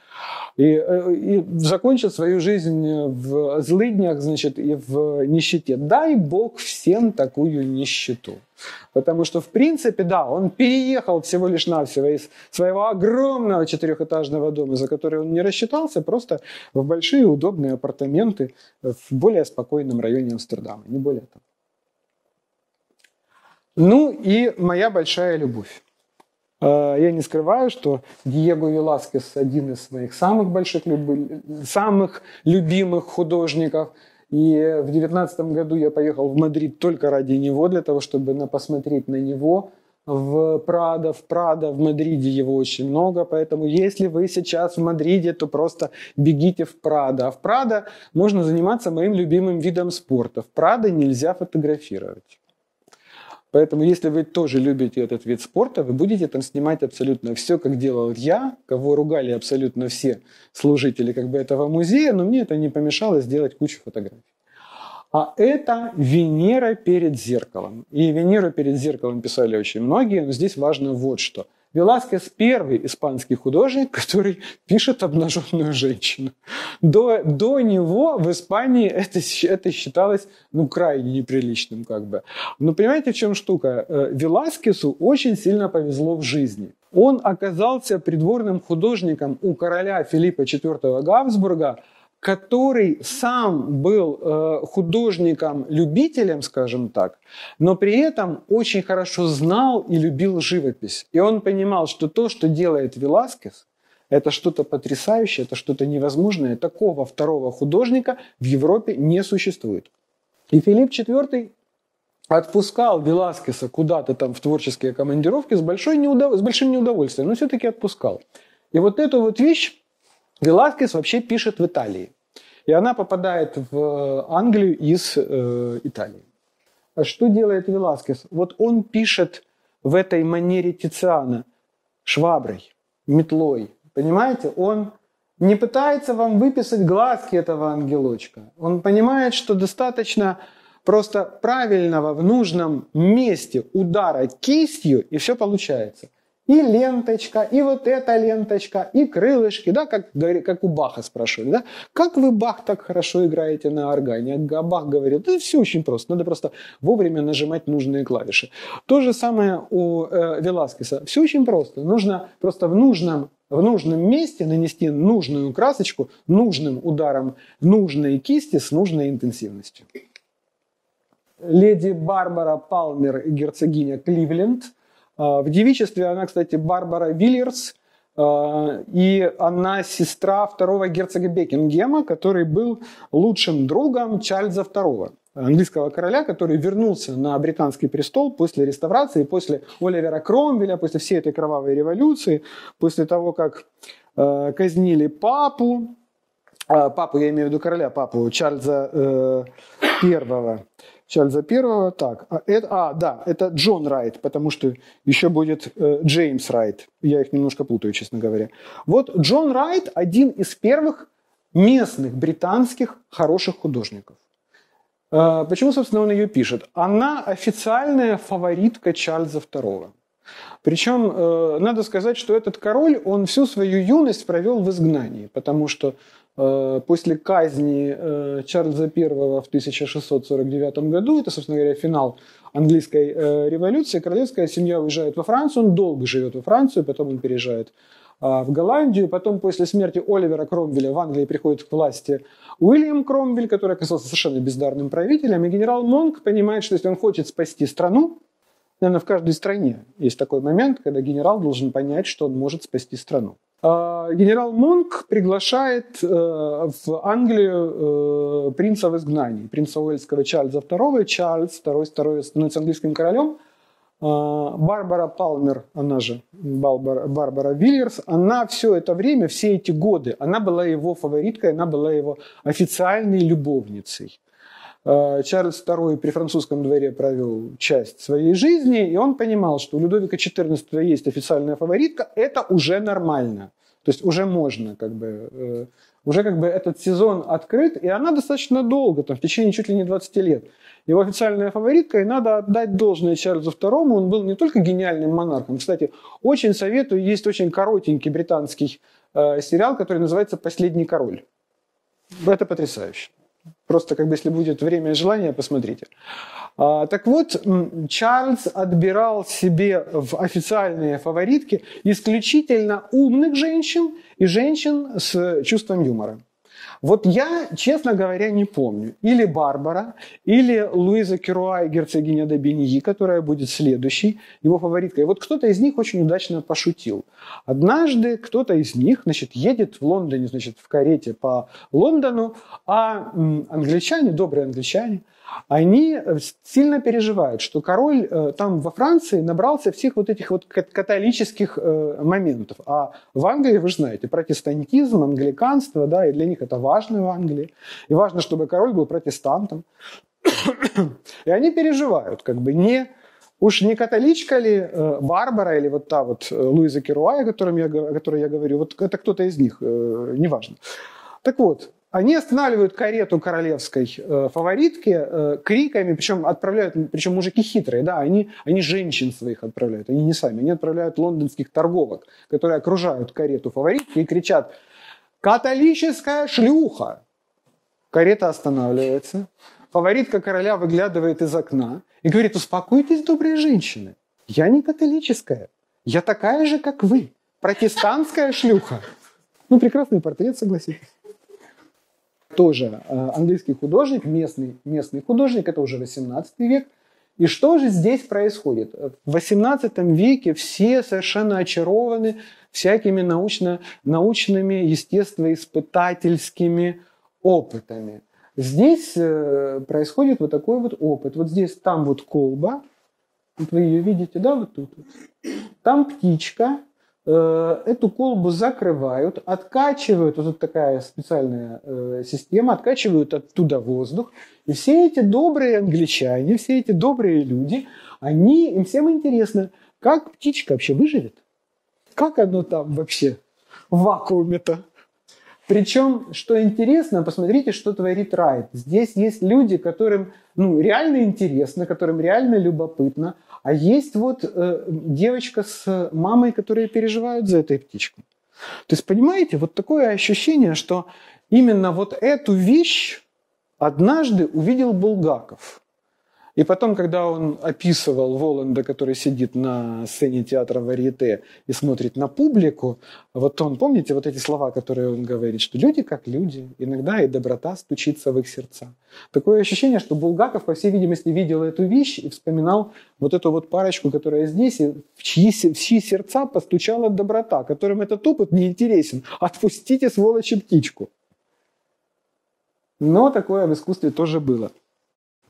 И, э, и закончил свою жизнь в злыднях, значит, и в нищете. Дай Бог всем такую нищету. Потому что, в принципе, да, он переехал всего лишь навсего из своего огромного четырехэтажного дома, за который он не рассчитался, просто в большие удобные апартаменты в более спокойном районе Амстердама, не более того. Ну и моя большая любовь. Э, я не скрываю, что Диего Веласкес один из моих самых больших, самых любимых художников. И в девятнадцатом году я поехал в Мадрид только ради него, для того, чтобы посмотреть на него в Прадо. В Прадо в Мадриде его очень много, поэтому если вы сейчас в Мадриде, то просто бегите в Прадо. А в Прадо можно заниматься моим любимым видом спорта. В Прадо нельзя фотографировать. Поэтому, если вы тоже любите этот вид спорта, вы будете там снимать абсолютно все, как делал я, кого ругали абсолютно все служители как бы этого музея, но мне это не помешало сделать кучу фотографий. А это Венера перед зеркалом. И Венеру перед зеркалом писали очень многие, но здесь важно вот что – Веласкес первый испанский художник, который пишет обнаженную женщину. До, до него в Испании это, это считалось ну, крайне неприличным. Как бы. Но понимаете, в чем штука? Э, Веласкесу очень сильно повезло в жизни. Он оказался придворным художником у короля Филиппа IV Габсбурга, который сам был э, художником-любителем, скажем так, но при этом очень хорошо знал и любил живопись. И он понимал, что то, что делает Веласкес, это что-то потрясающее, это что-то невозможное. Такого второго художника в Европе не существует. И Филипп IV отпускал Веласкеса куда-то там в творческие командировки с, большой неудов... с большим неудовольствием, но все-таки отпускал. И вот эту вот вещь Веласкес вообще пишет в Италии. И она попадает в Англию из э, Италии. А что делает Веласкес? Вот он пишет в этой манере Тициана шваброй, метлой. Понимаете? Он не пытается вам выписать глазки этого ангелочка. Он понимает, что достаточно просто правильного в нужном месте удара кистью, и все получается – и ленточка, и вот эта ленточка, и крылышки, да, как, как у Баха спрашивали, да, как вы, Бах, так хорошо играете на органе? А Бах говорил, да все очень просто, надо просто вовремя нажимать нужные клавиши. То же самое у э, Веласкеса, все очень просто, нужно просто в нужном в нужном месте нанести нужную красочку нужным ударом нужной кисти с нужной интенсивностью. Леди Барбара Палмер герцогиня Кливленд – в девичестве она, кстати, Барбара Вильерс, а, и она сестра второго герцога Бекингема, который был лучшим другом Чарльза II, английского короля, который вернулся на британский престол после реставрации, после Оливера Кромвеля, после всей этой кровавой революции, после того, как а, казнили папу, папу, я имею в виду короля, папу Чарльза э, I, Чарльза Первого. Так, а, это, а, да, это Джон Райт, потому что еще будет э, Джеймс Райт. Я их немножко путаю, честно говоря. Вот Джон Райт один из первых местных британских хороших художников. Э, почему, собственно, он ее пишет? Она официальная фаворитка Чарльза II. Причем э, надо сказать, что этот король, он всю свою юность провел в изгнании, потому что после казни э, Чарльза I в 1649 году, это, собственно говоря, финал английской э, революции, королевская семья уезжает во Францию, он долго живет во Францию, потом он переезжает в Голландию. Потом после смерти Оливера Кромвеля в Англии приходит к власти Уильям Кромвель, который оказался совершенно бездарным правителем. И генерал Монк понимает, что если он хочет спасти страну, наверное, в каждой стране есть такой момент, когда генерал должен понять, что он может спасти страну. А, генерал Монк приглашает э, в Англию э, принца в изгнании, принца Уэльского Чарльза II. Чарльз II, второй становится английским королем. А, Барбара Палмер, она же Барбара, Барбара Вильерс, она все это время, все эти годы, она была его фавориткой, она была его официальной любовницей. А, Чарльз II при французском дворе провел часть своей жизни, и он понимал, что у Людовика XIV есть официальная фаворитка, это уже нормально. То есть уже можно, как бы, э, уже как бы этот сезон открыт, и она достаточно долго, там, в течение чуть ли не 20 лет. Его официальная фаворитка, и надо отдать должное Чарльзу II, он был не только гениальным монархом. Кстати, очень советую, есть очень коротенький британский э, сериал, который называется «Последний король». Это потрясающе. Просто как бы, если будет время и желание, посмотрите. А, так вот, Чарльз отбирал себе в официальные фаворитки исключительно умных женщин и женщин с чувством юмора. Вот я, честно говоря, не помню. Или Барбара, или Луиза Керуа и герцогиня де Беньи, которая будет следующей, его фавориткой. Вот кто-то из них очень удачно пошутил. Однажды кто-то из них, значит, едет в Лондоне, значит, в карете по Лондону, а англичане, добрые англичане, они э, сильно переживают, что король э, там во Франции набрался всех вот этих вот католических э, моментов. А в Англии, вы же знаете, протестантизм, англиканство, да, и для них это важно в Англии. И важно, чтобы король был протестантом. И они переживают, как бы не Уж не католичка ли Барбара или вот та вот Луиза Керуа, о, котором о которой я говорю, вот это кто-то из них, неважно. Так вот, они останавливают карету королевской э, фаворитки э, криками, причем отправляют, причем мужики хитрые, да, они, они женщин своих отправляют, они не сами, они отправляют лондонских торговок, которые окружают карету фаворитки и кричат «Католическая шлюха!» Карета останавливается, фаворитка короля выглядывает из окна и говорит «Успокойтесь, добрые женщины, я не католическая, я такая же, как вы, протестантская шлюха». Ну, прекрасный портрет, согласитесь тоже э, английский художник, местный, местный художник, это уже 18 век. И что же здесь происходит? В 18 веке все совершенно очарованы всякими научно, научными, естествоиспытательскими опытами. Здесь э, происходит вот такой вот опыт. Вот здесь, там вот колба, вот вы ее видите, да, вот тут. Там птичка, эту колбу закрывают, откачивают, вот такая специальная э, система, откачивают оттуда воздух. И все эти добрые англичане, все эти добрые люди, они, им всем интересно, как птичка вообще выживет? Как оно там вообще в вакууме-то? Причем, что интересно, посмотрите, что творит Райт. Здесь есть люди, которым ну, реально интересно, которым реально любопытно, а есть вот э, девочка с мамой, которые переживают за этой птичку. То есть, понимаете, вот такое ощущение, что именно вот эту вещь однажды увидел Булгаков. И потом, когда он описывал Воланда, который сидит на сцене театра Варьете и смотрит на публику, вот он, помните вот эти слова, которые он говорит, что люди как люди, иногда и доброта стучится в их сердца. Такое ощущение, что Булгаков, по всей видимости, видел эту вещь и вспоминал вот эту вот парочку, которая здесь, и в чьи, в чьи сердца постучала доброта, которым этот опыт не интересен. Отпустите, сволочи, птичку. Но такое в искусстве тоже было.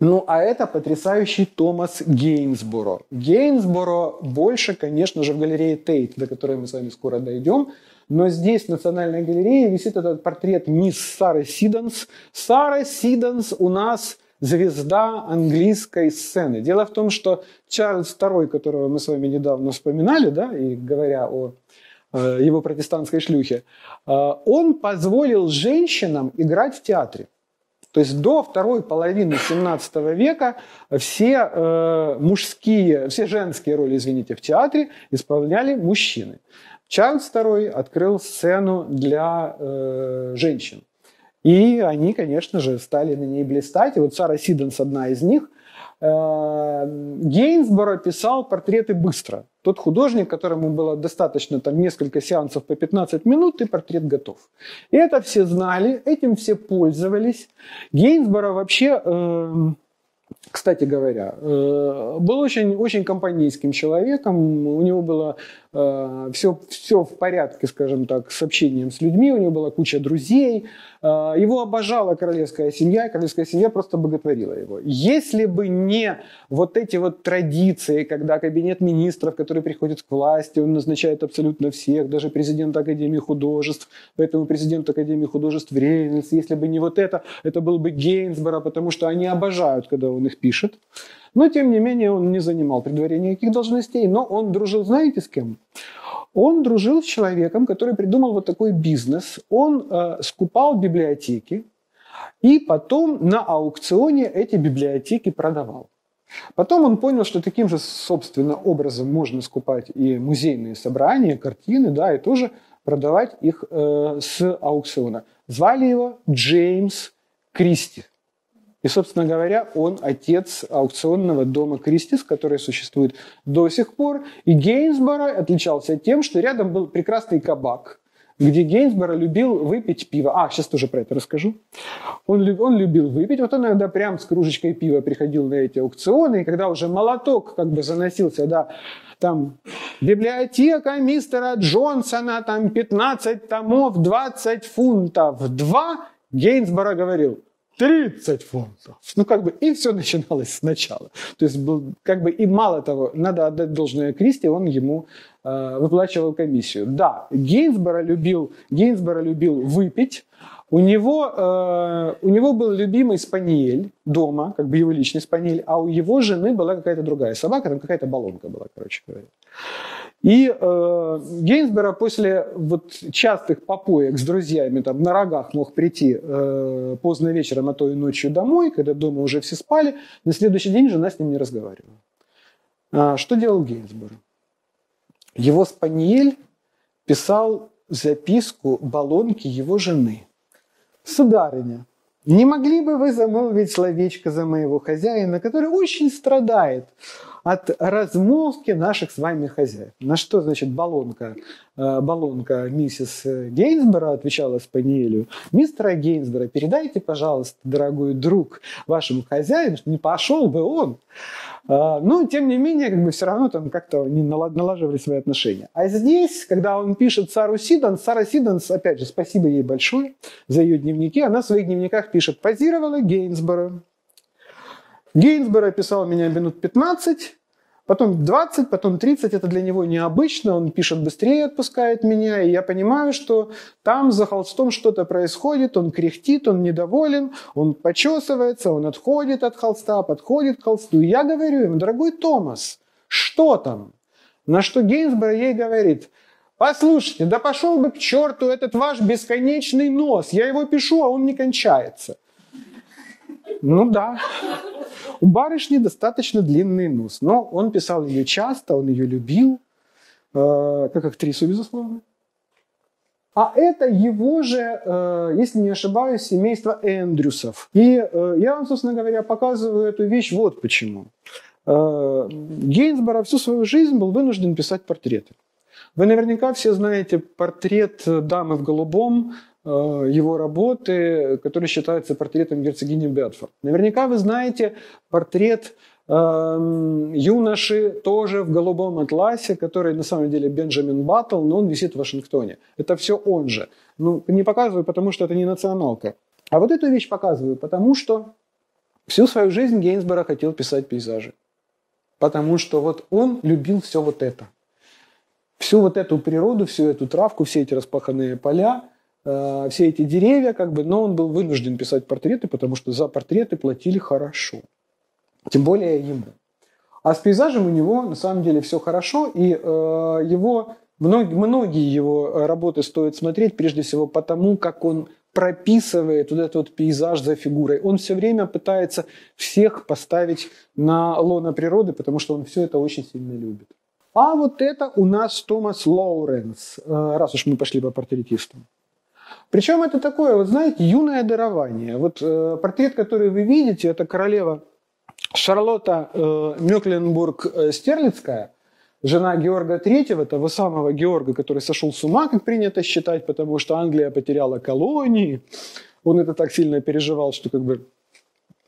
Ну, а это потрясающий Томас Гейнсборо. Гейнсборо больше, конечно же, в галерее Тейт, до которой мы с вами скоро дойдем. Но здесь, в Национальной галерее, висит этот портрет мисс Сары Сиденс. Сара Сиденс у нас звезда английской сцены. Дело в том, что Чарльз II, которого мы с вами недавно вспоминали, да, и говоря о э, его протестантской шлюхе, э, он позволил женщинам играть в театре. То есть до второй половины 17 века все э, мужские, все женские роли, извините, в театре исполняли мужчины. Чарльз II открыл сцену для э, женщин. И они, конечно же, стали на ней блистать. И вот Сара Сиденс одна из них. Э, Гейнсборо писал портреты быстро. Тот художник, которому было достаточно там несколько сеансов по 15 минут, и портрет готов. И это все знали, этим все пользовались. Гейнсборо вообще... Э, кстати говоря, э, был очень, очень компанейским человеком, у него было э, все в порядке, скажем так, с общением с людьми, у него была куча друзей, э, его обожала королевская семья, королевская семья просто боготворила его. Если бы не вот эти вот традиции, когда кабинет министров, который приходит к власти, он назначает абсолютно всех, даже президент Академии художеств, поэтому президент Академии художеств Рейнольдс, если бы не вот это, это был бы Гейнсборо, потому что они обожают, когда он их пишет. Но, тем не менее, он не занимал при дворе никаких должностей, но он дружил, знаете, с кем? Он дружил с человеком, который придумал вот такой бизнес. Он э, скупал библиотеки и потом на аукционе эти библиотеки продавал. Потом он понял, что таким же, собственно, образом можно скупать и музейные собрания, картины, да, и тоже продавать их э, с аукциона. Звали его Джеймс Кристи. И, собственно говоря, он отец аукционного дома Кристис, который существует до сих пор. И Гейнсборо отличался тем, что рядом был прекрасный кабак, где Гейнсборо любил выпить пиво. А, сейчас тоже про это расскажу. Он, он любил выпить. Вот он иногда прям с кружечкой пива приходил на эти аукционы, и когда уже молоток как бы заносился, да, там библиотека мистера Джонсона, там 15 томов, 20 фунтов, 2, Гейнсборо говорил – 30 фунтов. Ну, как бы, и все начиналось сначала. То есть, был, как бы, и мало того, надо отдать должное Кристи, он ему э, выплачивал комиссию. Да, Гейнсборо любил, Гейнсборо любил выпить, у него, э, у него был любимый спаниель дома, как бы его личный спаниель, а у его жены была какая-то другая собака, там какая-то баллонка была, короче говоря. И э, Гейнсборо после вот частых попоек с друзьями там, на рогах мог прийти э, поздно вечером, а то и ночью домой, когда дома уже все спали. На следующий день жена с ним не разговаривала. А, что делал Гейнсборо? Его спаниель писал записку баллонке его жены. «Сударыня, не могли бы вы замолвить словечко за моего хозяина, который очень страдает от размолвки наших с вами хозяев. На что, значит, баллонка, э, баллонка миссис Гейнсбора отвечала Спаниелю, мистера Гейнсбора, передайте, пожалуйста, дорогой друг, вашему хозяину, что не пошел бы он. Э, но, тем не менее, как бы все равно там как-то не налаживали свои отношения. А здесь, когда он пишет Сару Сиданс, Сара Сиданс, опять же, спасибо ей большое за ее дневники, она в своих дневниках пишет, позировала Гейнсбора, Гейнсборо писал меня минут 15, потом 20, потом 30. Это для него необычно. Он пишет быстрее, отпускает меня. И я понимаю, что там за холстом что-то происходит. Он кряхтит, он недоволен, он почесывается, он отходит от холста, подходит к холсту. И я говорю ему, дорогой Томас, что там? На что Гейнсборо ей говорит, послушайте, да пошел бы к черту этот ваш бесконечный нос. Я его пишу, а он не кончается. Ну да. У барышни достаточно длинный нос, но он писал ее часто, он ее любил, э, как актрису, безусловно. А это его же, э, если не ошибаюсь, семейство Эндрюсов. И э, я вам, собственно говоря, показываю эту вещь вот почему. Э, Гейнсборо всю свою жизнь был вынужден писать портреты. Вы наверняка все знаете портрет дамы в голубом Э, его работы, который считается портретом герцогини Бетфорд. Наверняка вы знаете портрет э, юноши тоже в голубом атласе, который на самом деле Бенджамин Баттл, но он висит в Вашингтоне. Это все он же. Ну, не показываю, потому что это не националка. А вот эту вещь показываю, потому что всю свою жизнь Гейнсборо хотел писать пейзажи. Потому что вот он любил все вот это. Всю вот эту природу, всю эту травку, все эти распаханные поля – Э, все эти деревья, как бы, но он был вынужден писать портреты, потому что за портреты платили хорошо. Тем более ему. А с пейзажем у него на самом деле все хорошо, и э, его, многие, многие его работы стоит смотреть прежде всего потому, как он прописывает вот этот вот пейзаж за фигурой. Он все время пытается всех поставить на лоно природы, потому что он все это очень сильно любит. А вот это у нас Томас Лоуренс, э, раз уж мы пошли по портретистам. Причем это такое, вот знаете, юное дарование. Вот э, портрет, который вы видите, это королева Шарлотта э, Мёкленбург-Стерлицкая, жена Георга III, того самого Георга, который сошел с ума, как принято считать, потому что Англия потеряла колонии. Он это так сильно переживал, что как бы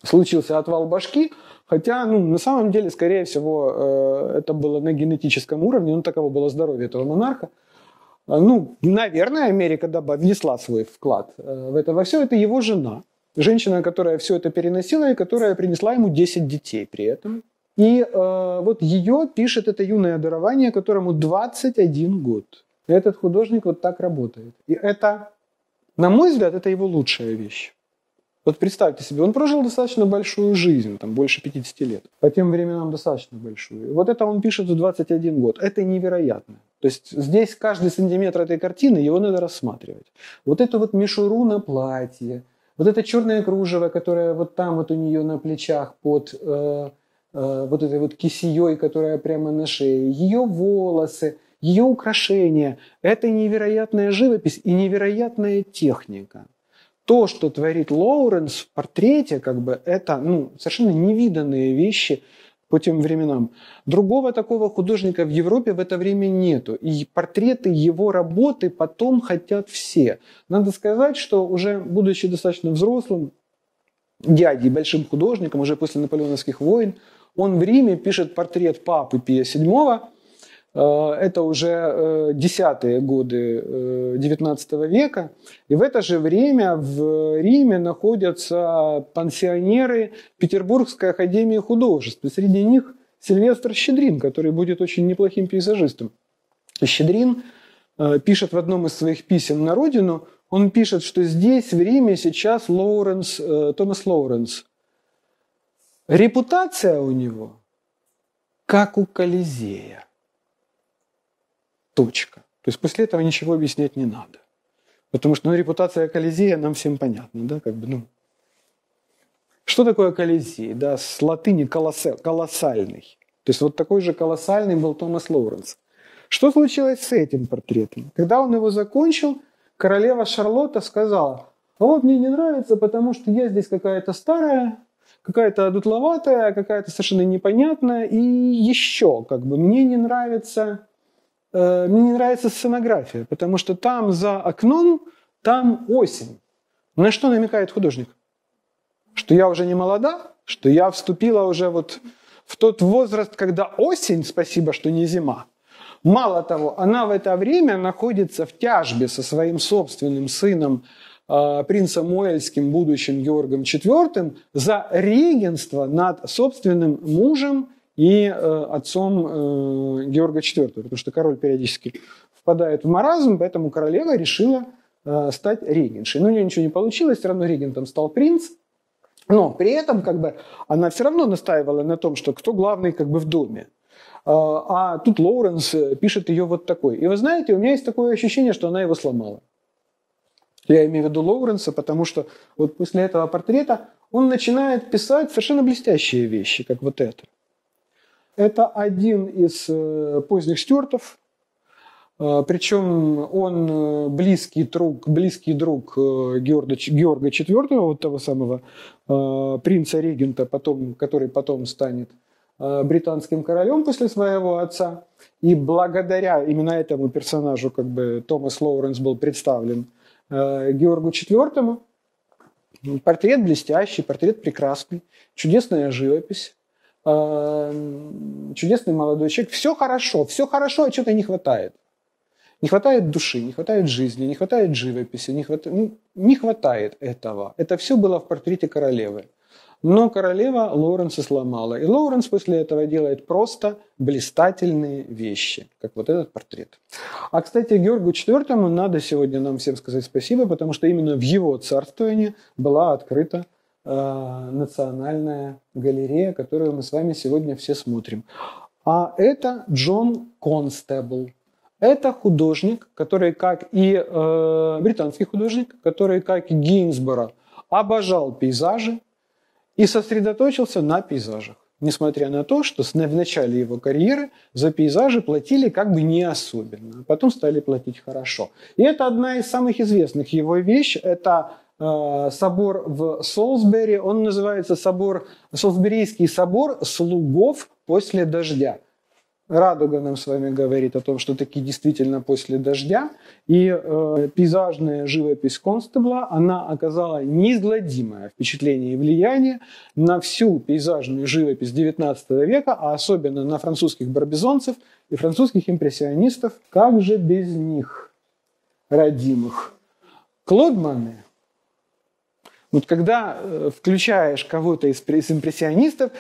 случился отвал башки. Хотя, ну, на самом деле, скорее всего, э, это было на генетическом уровне, ну, таково было здоровье этого монарха. А, ну, наверное, Америка да, внесла свой вклад э, в это во все. Это его жена, женщина, которая все это переносила и которая принесла ему 10 детей при этом. И э, вот ее пишет это юное дарование, которому 21 год. Этот художник вот так работает. И это, на мой взгляд, это его лучшая вещь. Вот представьте себе, он прожил достаточно большую жизнь, там больше 50 лет. По тем временам достаточно большую. И вот это он пишет в 21 год. Это невероятно. То есть здесь каждый сантиметр этой картины, его надо рассматривать. Вот эту вот мишуру на платье, вот это черное кружево, которое вот там вот у нее на плечах под э, э, вот этой вот кисеей, которая прямо на шее, ее волосы, ее украшения. Это невероятная живопись и невероятная техника то, что творит Лоуренс в портрете, как бы это ну, совершенно невиданные вещи по тем временам. Другого такого художника в Европе в это время нету. И портреты его работы потом хотят все. Надо сказать, что уже будучи достаточно взрослым, дядей, большим художником, уже после наполеоновских войн, он в Риме пишет портрет папы Пия VII, это уже э, десятые годы XIX э, века. И в это же время в Риме находятся пансионеры Петербургской академии художеств. И среди них Сильвестр Щедрин, который будет очень неплохим пейзажистом. Щедрин пишет в одном из своих писем на родину, он пишет, что здесь, в Риме, сейчас Лоуренс, Томас Лоуренс. Репутация у него как у Колизея. Точка. То есть после этого ничего объяснять не надо. Потому что ну, репутация Колизея нам всем понятна. Да? Как бы, ну. Что такое Колизей? Да, с латыни колоссальный. То есть вот такой же колоссальный был Томас Лоуренс. Что случилось с этим портретом? Когда он его закончил, королева Шарлотта сказала, а вот мне не нравится, потому что я здесь какая-то старая, какая-то дутловатая, какая-то совершенно непонятная, и еще как бы мне не нравится мне не нравится сценография, потому что там за окном, там осень. На что намекает художник? Что я уже не молода, что я вступила уже вот в тот возраст, когда осень, спасибо, что не зима. Мало того, она в это время находится в тяжбе со своим собственным сыном, э, принцем Уэльским, будущим Георгом IV, за регенство над собственным мужем и э, отцом э, Георга IV, потому что король периодически впадает в маразм, поэтому королева решила э, стать регеншей. Но у нее ничего не получилось, все равно регентом стал принц, но при этом как бы, она все равно настаивала на том, что кто главный как бы в доме. А тут Лоуренс пишет ее вот такой. И вы знаете, у меня есть такое ощущение, что она его сломала. Я имею в виду Лоуренса, потому что вот после этого портрета он начинает писать совершенно блестящие вещи, как вот это. Это один из э, поздних стюартов, э, причем он э, близкий друг, близкий друг Георга, Георга IV, вот того самого принца-регента, потом, который потом станет британским королем после своего отца. И благодаря именно этому персонажу как бы Томас Лоуренс был представлен Георгу IV. Портрет блестящий, портрет прекрасный, чудесная живопись. Эм, чудесный молодой человек, все хорошо, все хорошо, а что-то не хватает. Не хватает души, не хватает жизни, не хватает живописи, не хватает, ну, не хватает этого. Это все было в портрете королевы. Но королева Лоуренса сломала. И Лоуренс после этого делает просто блистательные вещи, как вот этот портрет. А, кстати, Георгу IV надо сегодня нам всем сказать спасибо, потому что именно в его царствовании была открыта национальная галерея, которую мы с вами сегодня все смотрим. А это Джон Констебл. Это художник, который, как и э, британский художник, который, как и Гинзборо, обожал пейзажи и сосредоточился на пейзажах. Несмотря на то, что в начале его карьеры за пейзажи платили как бы не особенно, а потом стали платить хорошо. И это одна из самых известных его вещей. Это э, собор в Солсбери, он называется собор, Солсберийский собор слугов после дождя. Радуга нам с вами говорит о том, что таки действительно после дождя. И э, пейзажная живопись Констебла, она оказала неизгладимое впечатление и влияние на всю пейзажную живопись XIX века, а особенно на французских барбизонцев и французских импрессионистов. Как же без них, родимых? Клод Мане вот когда э, включаешь кого-то из, из импрессионистов,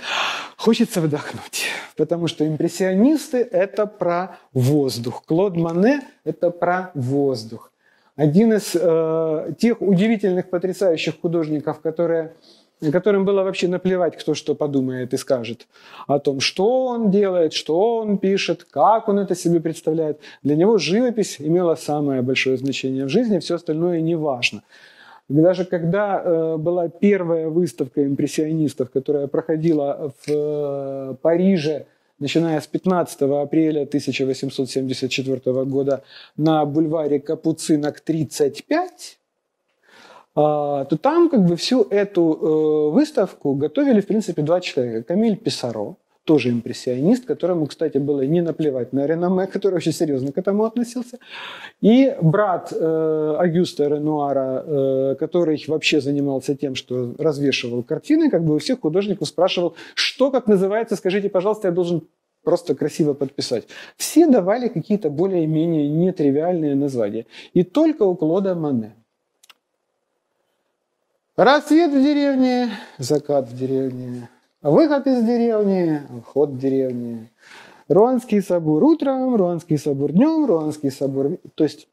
хочется вдохнуть. Потому что импрессионисты – это про воздух. Клод Мане – это про воздух. Один из э, тех удивительных, потрясающих художников, которые, которым было вообще наплевать, кто что подумает и скажет о том, что он делает, что он пишет, как он это себе представляет. Для него живопись имела самое большое значение в жизни, все остальное не важно. Даже когда э, была первая выставка импрессионистов, которая проходила в э, Париже, начиная с 15 апреля 1874 года на бульваре Капуцинок 35, а, то там как бы всю эту э, выставку готовили, в принципе, два человека. Камиль Писаро, тоже импрессионист, которому, кстати, было не наплевать на реноме, который очень серьезно к этому относился. И брат э, Агюста Ренуара, э, который вообще занимался тем, что развешивал картины, как бы у всех художников спрашивал, что как называется, скажите, пожалуйста, я должен просто красиво подписать. Все давали какие-то более-менее нетривиальные названия. И только у Клода Мане. Рассвет в деревне, закат в деревне, Выход из деревни, вход в деревню. Руанский собор утром, Руанский собор днем, Руанский собор... То есть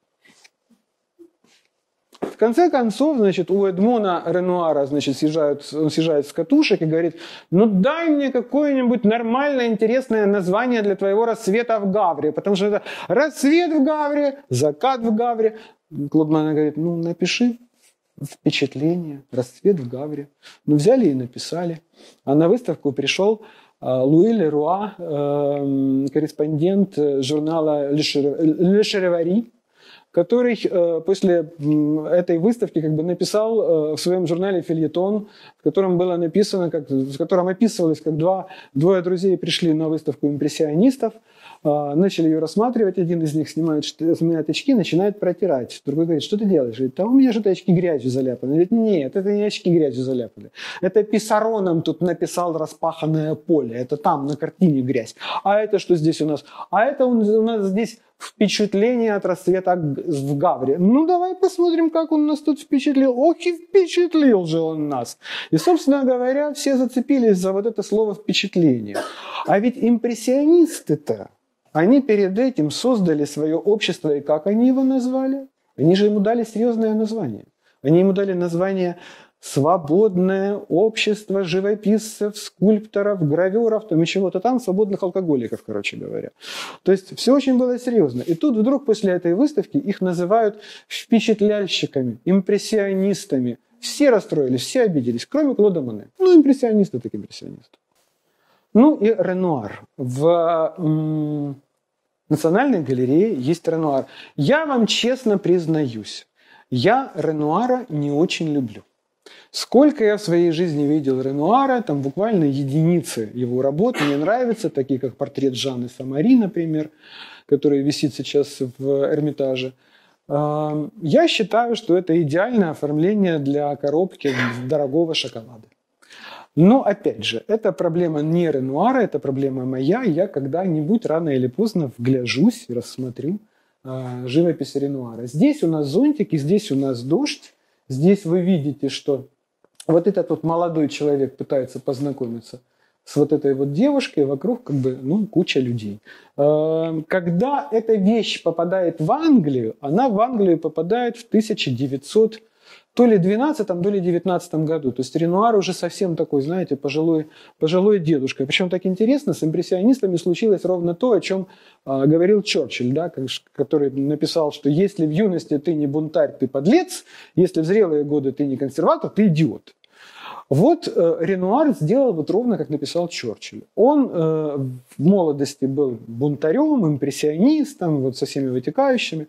в конце концов, значит, у Эдмона Ренуара, значит, съезжают, он съезжает с катушек и говорит, ну дай мне какое-нибудь нормальное, интересное название для твоего рассвета в Гавре, потому что это рассвет в Гавре, закат в Гавре. Клодман говорит, ну напиши впечатление, расцвет в Гавре. Ну, взяли и написали. А на выставку пришел а, Луи Леруа, эм, корреспондент журнала «Ле Шеревари», который э, после этой выставки как бы написал э, в своем журнале «Фильетон», в котором было написано, как, в котором описывалось, как два, двое друзей пришли на выставку импрессионистов – начали ее рассматривать, один из них снимает, снимает очки, начинает протирать. Другой говорит, что ты делаешь? Говорит, а у меня же очки грязью заляпаны. Говорит, нет, это не очки грязью заляпаны. Это писароном тут написал распаханное поле. Это там на картине грязь. А это что здесь у нас? А это у нас здесь впечатление от рассвета в Гавре. Ну, давай посмотрим, как он нас тут впечатлил. Ох, и впечатлил же он нас. И, собственно говоря, все зацепились за вот это слово «впечатление». А ведь импрессионисты-то, они перед этим создали свое общество, и как они его назвали? Они же ему дали серьезное название. Они ему дали название «Свободное общество живописцев, скульпторов, граверов, там и чего-то там, свободных алкоголиков, короче говоря». То есть все очень было серьезно. И тут вдруг после этой выставки их называют впечатляльщиками, импрессионистами. Все расстроились, все обиделись, кроме Клода Моне. Ну, импрессионисты так импрессионисты. Ну и Ренуар. В Национальной галерее есть Ренуар. Я вам честно признаюсь, я Ренуара не очень люблю. Сколько я в своей жизни видел Ренуара, там буквально единицы его работ мне нравятся, такие как портрет Жанны Самари, например, который висит сейчас в Эрмитаже. Я считаю, что это идеальное оформление для коробки дорогого шоколада. Но, опять же, это проблема не Ренуара, это проблема моя. Я когда-нибудь рано или поздно вгляжусь и рассмотрю э, живопись Ренуара. Здесь у нас зонтик, и здесь у нас дождь. Здесь вы видите, что вот этот вот молодой человек пытается познакомиться с вот этой вот девушкой, вокруг как бы, ну, куча людей. Когда эта вещь попадает в Англию, она в Англию попадает в 1900 то ли 12 то ли 19 году. То есть Ренуар уже совсем такой, знаете, пожилой, пожилой дедушка. Причем так интересно, с импрессионистами случилось ровно то, о чем а, говорил Черчилль, да, который написал, что если в юности ты не бунтарь, ты подлец, если в зрелые годы ты не консерватор, ты идиот. Вот э, Ренуар сделал вот ровно, как написал Черчилль. Он э, в молодости был бунтарем, импрессионистом, вот со всеми вытекающими.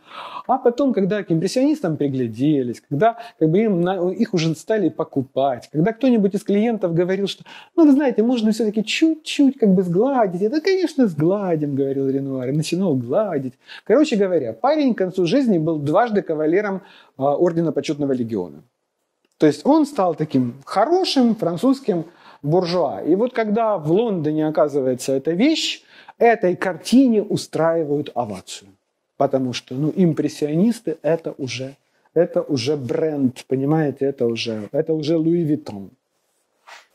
А потом, когда к импрессионистам пригляделись, когда как бы им на, их уже стали покупать, когда кто-нибудь из клиентов говорил, что, ну, вы знаете, можно все-таки чуть-чуть как бы сгладить. Это, конечно, сгладим, говорил Ренуар, и начинал гладить. Короче говоря, парень к концу жизни был дважды кавалером э, Ордена Почетного Легиона. То есть он стал таким хорошим французским буржуа. И вот когда в Лондоне оказывается эта вещь, этой картине устраивают овацию. Потому что ну, импрессионисты это уже, это уже бренд, понимаете, это уже, это уже Луи Виттон.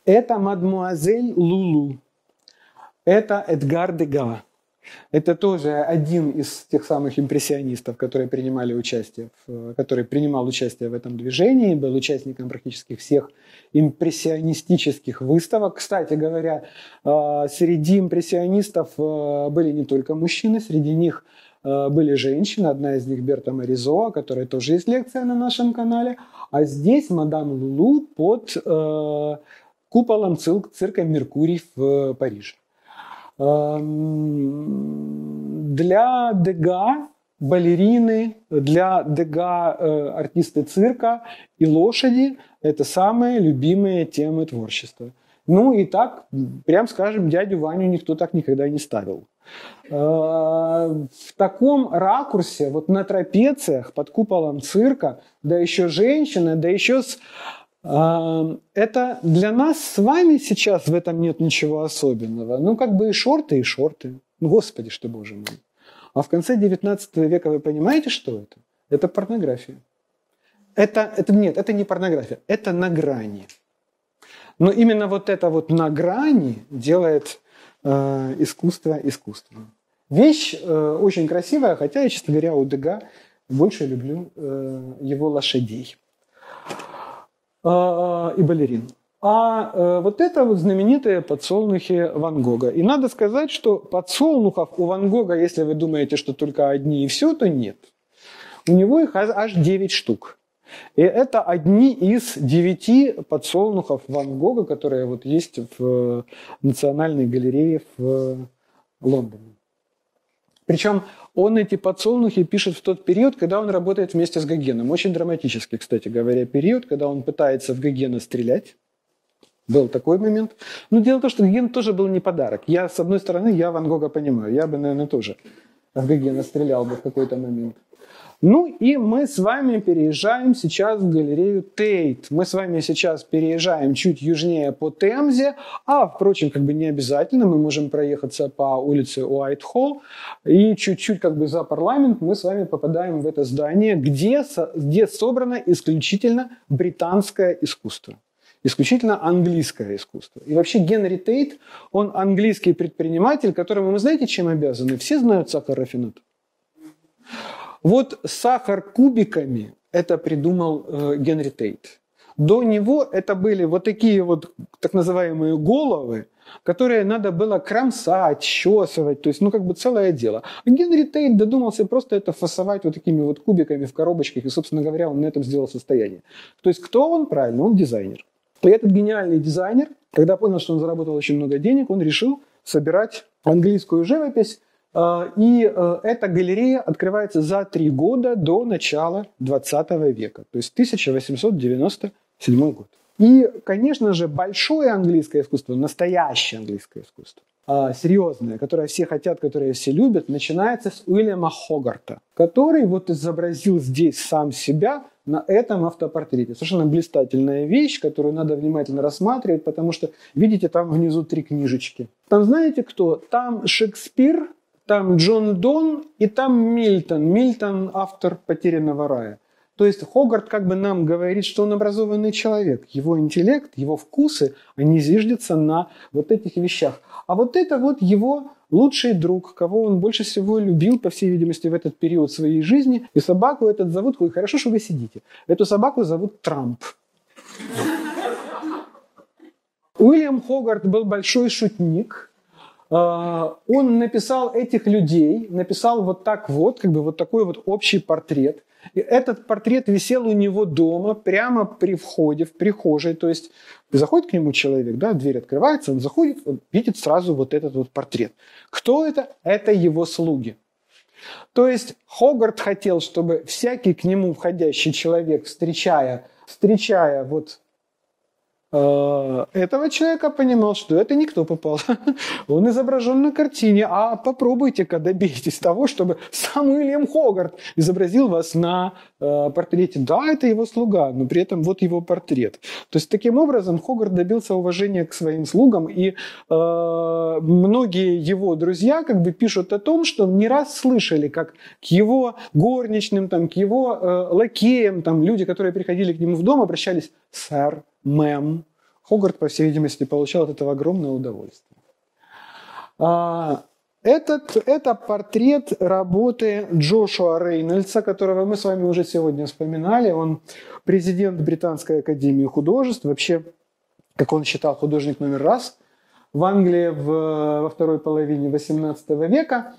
Это мадмуазель Лулу. Это Эдгар Дега. Это тоже один из тех самых импрессионистов, которые принимали участие, в, который принимал участие в этом движении, был участником практически всех импрессионистических выставок. Кстати говоря, э, среди импрессионистов э, были не только мужчины, среди них э, были женщины, одна из них Берта Маризо, которая тоже есть лекция на нашем канале, а здесь мадам Лулу под куполом цирка Меркурий в Париже. Для Дега балерины, для Дега э, артисты цирка и лошади – это самые любимые темы творчества. Ну и так, прям скажем, дядю Ваню никто так никогда не ставил. Э, в таком ракурсе, вот на трапециях под куполом цирка, да еще женщина, да еще с это для нас с вами сейчас в этом нет ничего особенного. Ну, как бы и шорты, и шорты. Ну, Господи, что боже мой. А в конце 19 века вы понимаете, что это? Это порнография. Это, это нет, это не порнография, это на грани. Но именно вот это вот на грани делает э, искусство искусством. Вещь э, очень красивая, хотя я, честно говоря, у Дега больше люблю э, его лошадей. А, и балерин. А э, вот это вот знаменитые подсолнухи Ван Гога. И надо сказать, что подсолнухов у Ван Гога, если вы думаете, что только одни и все, то нет. У него их аж 9 штук. И это одни из девяти подсолнухов Ван Гога, которые вот есть в Национальной галерее в Лондоне. Причем он эти подсолнухи пишет в тот период, когда он работает вместе с Гогеном. Очень драматический, кстати говоря, период, когда он пытается в Гогена стрелять. Был такой момент. Но дело в том, что Гоген тоже был не подарок. Я, с одной стороны, я Ван Гога понимаю. Я бы, наверное, тоже в Гогена стрелял бы в какой-то момент. Ну и мы с вами переезжаем сейчас в галерею Тейт. Мы с вами сейчас переезжаем чуть южнее по Темзе, а, впрочем, как бы не обязательно, мы можем проехаться по улице Уайт-Холл и чуть-чуть как бы за парламент мы с вами попадаем в это здание, где, где собрано исключительно британское искусство исключительно английское искусство. И вообще Генри Тейт, он английский предприниматель, которому мы знаете, чем обязаны? Все знают сахар рафинат. Вот сахар кубиками это придумал э, Генри Тейт. До него это были вот такие вот так называемые головы, которые надо было кромсать, чесывать, то есть, ну, как бы целое дело. А Генри Тейт додумался просто это фасовать вот такими вот кубиками в коробочках, и, собственно говоря, он на этом сделал состояние. То есть, кто он? Правильно, он дизайнер. И этот гениальный дизайнер, когда понял, что он заработал очень много денег, он решил собирать английскую живопись и э, эта галерея открывается за три года до начала 20 века, то есть 1897 год. И, конечно же, большое английское искусство, настоящее английское искусство, а, серьезное, которое все хотят, которое все любят, начинается с Уильяма Хогарта, который вот изобразил здесь сам себя на этом автопортрете. Совершенно блистательная вещь, которую надо внимательно рассматривать, потому что, видите, там внизу три книжечки. Там знаете кто? Там Шекспир, там Джон Дон и там Мильтон. Мильтон – автор «Потерянного рая». То есть Хогарт как бы нам говорит, что он образованный человек. Его интеллект, его вкусы, они зиждятся на вот этих вещах. А вот это вот его лучший друг, кого он больше всего любил, по всей видимости, в этот период своей жизни. И собаку этот зовут, ой, хорошо, что вы сидите. Эту собаку зовут Трамп. Уильям Хогарт был большой шутник – он написал этих людей, написал вот так вот, как бы вот такой вот общий портрет. И этот портрет висел у него дома, прямо при входе, в прихожей. То есть заходит к нему человек, да, дверь открывается, он заходит, он видит сразу вот этот вот портрет. Кто это? Это его слуги. То есть Хогарт хотел, чтобы всякий к нему входящий человек, встречая, встречая вот этого человека понимал, что это никто попал. Он изображен на картине, а попробуйте-ка добейтесь того, чтобы сам Уильям Хогарт изобразил вас на э, портрете. Да, это его слуга, но при этом вот его портрет. То есть таким образом Хогарт добился уважения к своим слугам, и э, многие его друзья как бы пишут о том, что не раз слышали, как к его горничным, там, к его э, лакеям, там, люди, которые приходили к нему в дом, обращались «сэр», мем. Хогарт, по всей видимости, получал от этого огромное удовольствие. А, этот, это портрет работы Джошуа Рейнольдса, которого мы с вами уже сегодня вспоминали. Он президент Британской академии художеств. Вообще, как он считал, художник номер раз в Англии в, во второй половине XVIII века.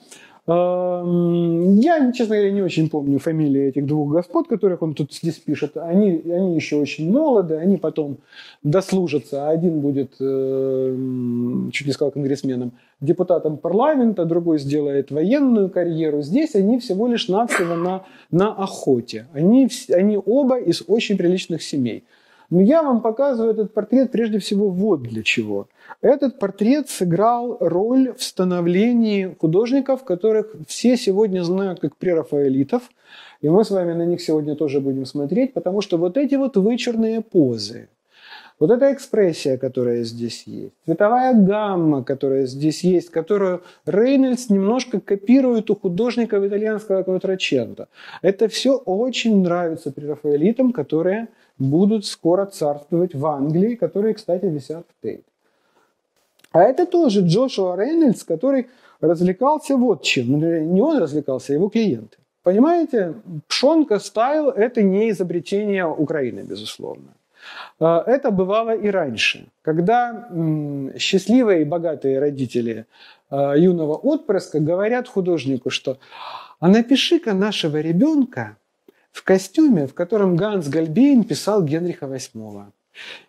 Эм, я, честно говоря, не очень помню фамилии этих двух господ, которых он тут здесь пишет. Они, они еще очень молоды, они потом дослужатся. Один будет, эм, чуть не сказал конгрессменом, депутатом парламента, другой сделает военную карьеру. Здесь они всего лишь навсего на, на охоте. Они, они оба из очень приличных семей. Но я вам показываю этот портрет прежде всего вот для чего. Этот портрет сыграл роль в становлении художников, которых все сегодня знают как прерафаэлитов. И мы с вами на них сегодня тоже будем смотреть, потому что вот эти вот вычурные позы, вот эта экспрессия, которая здесь есть, цветовая гамма, которая здесь есть, которую Рейнольдс немножко копирует у художников итальянского Кватраченто. Это все очень нравится прерафаэлитам, которые будут скоро царствовать в Англии, которые, кстати, висят в Тейт. А это тоже Джошуа Рейнольдс, который развлекался вот чем. Не он развлекался, а его клиенты. Понимаете, пшонка стайл – это не изобретение Украины, безусловно. А, это бывало и раньше, когда счастливые и богатые родители а, юного отпрыска говорят художнику, что «а напиши-ка нашего ребенка в костюме, в котором Ганс Гальбейн писал Генриха VIII.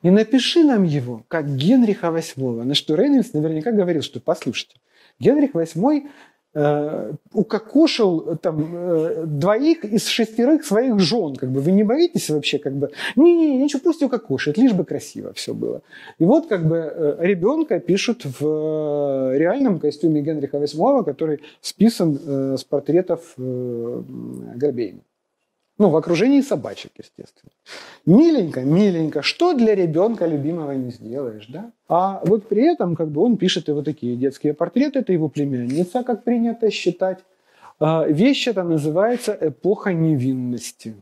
И напиши нам его, как Генриха VIII. На что Рейнольдс наверняка говорил, что послушайте, Генрих VIII э, укокошил там, э, двоих из шестерых своих жен. Как бы, вы не боитесь вообще? Как бы, не-не, ничего, пусть укокошит, лишь бы красиво все было. И вот как бы э, ребенка пишут в э, реальном костюме Генриха VIII, который списан э, с портретов э, Горбейна. Ну, в окружении собачек, естественно. Миленько, миленько. Что для ребенка любимого не сделаешь, да? А вот при этом как бы он пишет и вот такие детские портреты. Это его племянница, как принято считать. А, вещь эта называется «Эпоха невинности».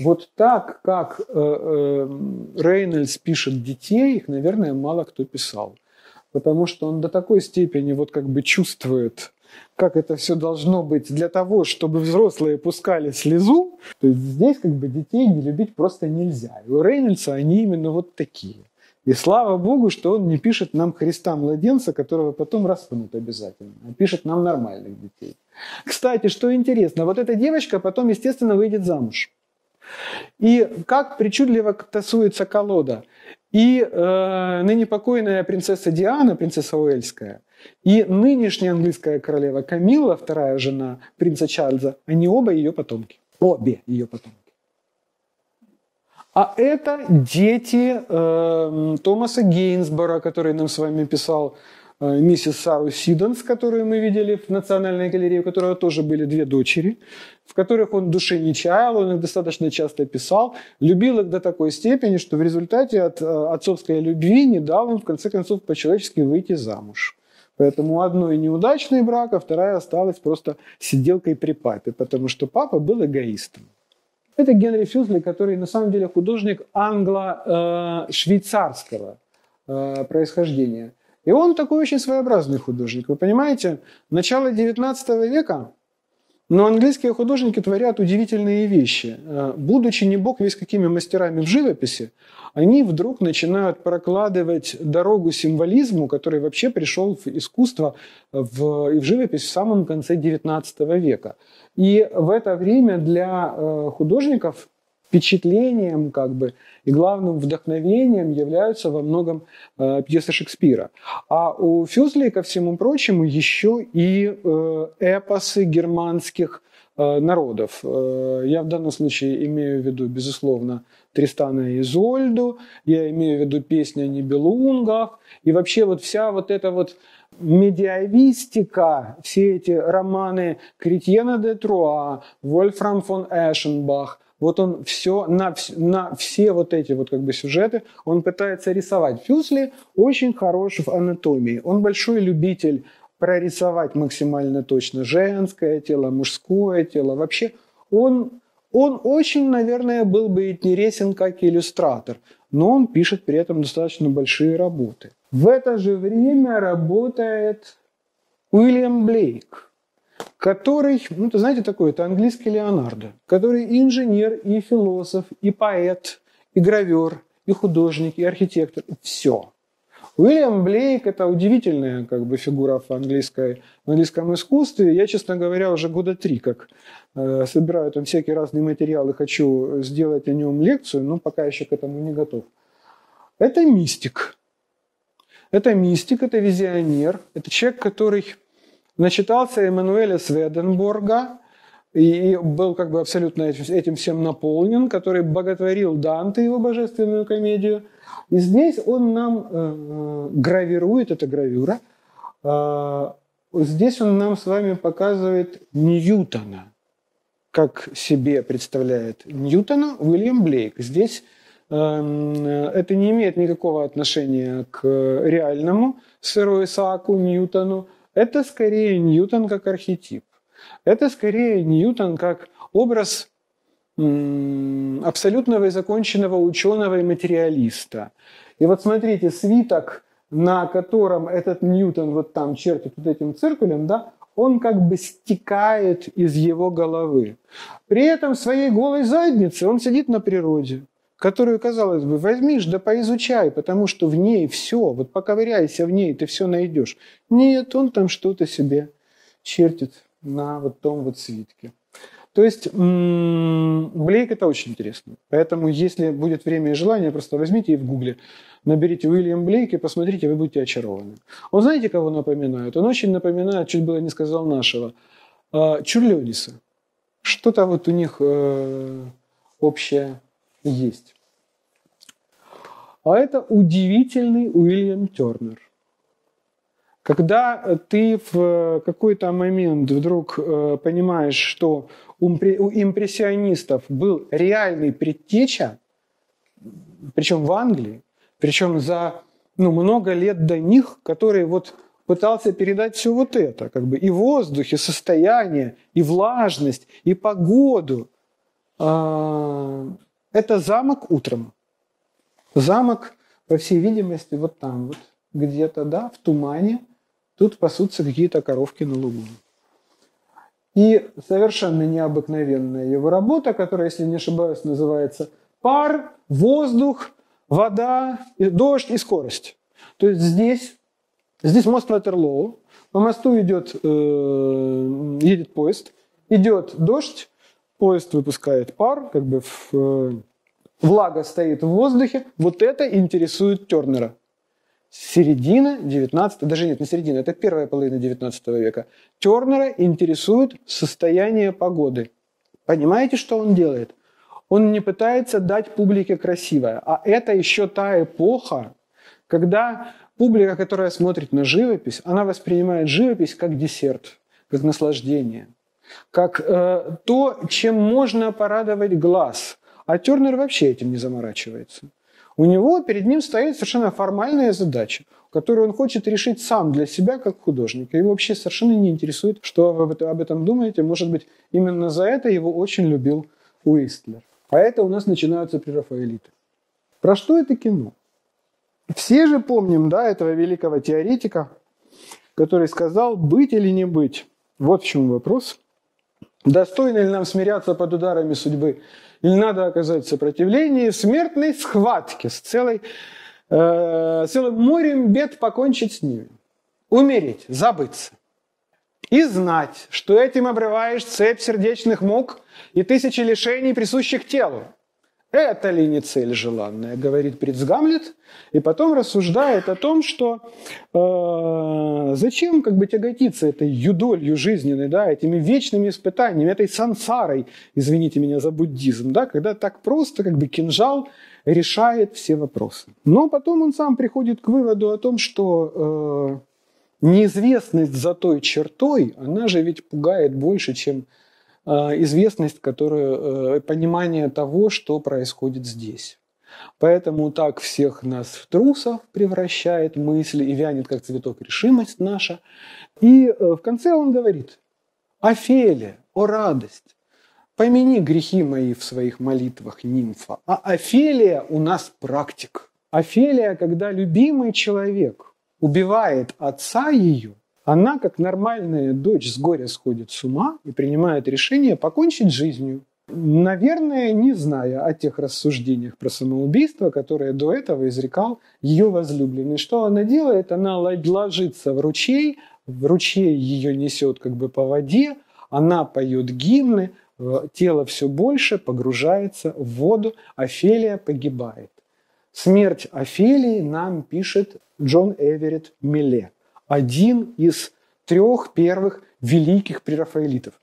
Вот так, как э, э, Рейнольдс пишет детей, их, наверное, мало кто писал. Потому что он до такой степени вот как бы чувствует как это все должно быть для того, чтобы взрослые пускали слезу, то есть здесь как бы детей не любить просто нельзя. И у Рейнольдса они именно вот такие. И слава Богу, что он не пишет нам Христа-младенца, которого потом распнут обязательно, а пишет нам нормальных детей. Кстати, что интересно, вот эта девочка потом, естественно, выйдет замуж. И как причудливо тасуется колода. И э, ныне покойная принцесса Диана, принцесса Уэльская – и нынешняя английская королева Камила, вторая жена принца Чарльза, они оба ее потомки. Обе ее потомки. А это дети э, Томаса Гейнсбора, который нам с вами писал э, миссис Сару Сидонс, которую мы видели в Национальной галерее, у которой тоже были две дочери, в которых он души не чаял, он их достаточно часто писал, любил их до такой степени, что в результате от э, отцовской любви не дал им в конце концов по-человечески выйти замуж. Поэтому одной неудачный брак, а вторая осталась просто сиделкой при папе, потому что папа был эгоистом. Это Генри Фюзли, который на самом деле художник англо-швейцарского э, происхождения. И он такой очень своеобразный художник. Вы понимаете, начало XIX века Но английские художники творят удивительные вещи. Э, будучи не бог весь какими мастерами в живописи, они вдруг начинают прокладывать дорогу символизму, который вообще пришел в искусство в, и в живопись в самом конце XIX века. И в это время для э, художников впечатлением как бы и главным вдохновением являются во многом э, пьесы Шекспира. А у Фюзли, ко всему прочему, еще и э, эпосы германских э, народов. Э, я в данном случае имею в виду, безусловно, Тристана и Изольду, я имею в виду песни о Нибелунгах, и вообще вот вся вот эта вот медиавистика, все эти романы Кретьена де Труа, Вольфрам фон Эшенбах, вот он все, на, на все вот эти вот как бы сюжеты, он пытается рисовать. Фюсли очень хорош в анатомии. Он большой любитель прорисовать максимально точно женское тело, мужское тело. Вообще он, он очень, наверное, был бы интересен как иллюстратор, но он пишет при этом достаточно большие работы. В это же время работает Уильям Блейк который, ну, это знаете такой, это английский Леонардо, который и инженер, и философ, и поэт, и гравер, и художник, и архитектор, все. Уильям Блейк – это удивительная как бы, фигура в, английской, в английском искусстве. Я, честно говоря, уже года три как э, собираю там всякие разные материалы, хочу сделать о нем лекцию, но пока еще к этому не готов. Это мистик. Это мистик, это визионер, это человек, который начитался Эммануэля Сведенборга и был как бы абсолютно этим всем наполнен, который боготворил Данте, его божественную комедию. И здесь он нам э, э гравирует, это гравюра, э, здесь он нам с вами показывает Ньютона, как себе представляет Ньютона Уильям Блейк. Здесь э, это не имеет никакого отношения к реальному сыру Исааку Ньютону, это скорее Ньютон как архетип. Это скорее Ньютон как образ абсолютного и законченного ученого и материалиста. И вот смотрите, свиток, на котором этот Ньютон вот там чертит вот этим циркулем, да, он как бы стекает из его головы. При этом своей голой заднице он сидит на природе которую, казалось бы, возьмишь, да поизучай, потому что в ней все, вот поковыряйся в ней, ты все найдешь. Нет, он там что-то себе чертит на вот том вот свитке. То есть Блейк это очень интересно. Поэтому, если будет время и желание, просто возьмите и в гугле наберите Уильям Блейк и посмотрите, вы будете очарованы. Он знаете, кого напоминает? Он очень напоминает, чуть было не сказал нашего, а, Чурлёдиса. Что-то вот у них э, общее есть. А это удивительный Уильям Тернер. Когда ты в какой-то момент вдруг э, понимаешь, что у импрессионистов был реальный предтеча, причем в Англии, причем за ну, много лет до них, который вот пытался передать все вот это, как бы и воздух, и состояние, и влажность, и погоду. А, это замок утром. Замок, по всей видимости, вот там вот, где-то, да, в тумане. Тут пасутся какие-то коровки на лугу. И совершенно необыкновенная его работа, которая, если не ошибаюсь, называется «Пар, воздух, вода, дождь и скорость». То есть здесь, здесь мост Ватерлоу, по мосту идет, э, едет поезд, идет дождь, поезд выпускает пар, как бы в, э, влага стоит в воздухе, вот это интересует Тернера. Середина 19, даже нет, не середина, это первая половина 19 века. Тернера интересует состояние погоды. Понимаете, что он делает? Он не пытается дать публике красивое, а это еще та эпоха, когда публика, которая смотрит на живопись, она воспринимает живопись как десерт, как наслаждение, как э, то, чем можно порадовать глаз – а Тернер вообще этим не заморачивается. У него перед ним стоит совершенно формальная задача, которую он хочет решить сам для себя как художник. И его вообще совершенно не интересует, что вы об этом думаете. Может быть, именно за это его очень любил Уистлер. А это у нас начинаются прерафаэлиты. Про что это кино? Все же помним да, этого великого теоретика, который сказал «быть или не быть». Вот в чем вопрос. Достойно ли нам смиряться под ударами судьбы? Или надо оказать сопротивление в смертной схватке с целой, э, целым морем бед покончить с ними? Умереть, забыться. И знать, что этим обрываешь цепь сердечных мук и тысячи лишений, присущих телу. Это ли не цель желанная, говорит принц Гамлет, и потом рассуждает о том, что э, зачем как бы тяготиться этой юдолью жизненной, да, этими вечными испытаниями, этой сансарой, извините меня за буддизм, да, когда так просто как бы кинжал решает все вопросы. Но потом он сам приходит к выводу о том, что э, неизвестность за той чертой, она же ведь пугает больше, чем известность, которую, э, понимание того, что происходит здесь. Поэтому так всех нас в трусов превращает мысли и вянет, как цветок, решимость наша. И э, в конце он говорит, «Офелия, о радость, помяни грехи мои в своих молитвах, нимфа». А Офелия у нас практик. Офелия, когда любимый человек убивает отца ее – она, как нормальная дочь, с горя сходит с ума и принимает решение покончить жизнью. Наверное, не зная о тех рассуждениях про самоубийство, которые до этого изрекал ее возлюбленный. Что она делает? Она ложится в ручей, в ручей ее несет как бы по воде, она поет гимны, э, тело все больше погружается в воду, Офелия погибает. Смерть Офелии нам пишет Джон Эверетт Милле один из трех первых великих прерафаэлитов.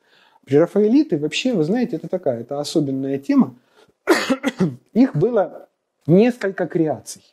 Прерафаэлиты вообще, вы знаете, это такая, это особенная тема. Их было несколько креаций.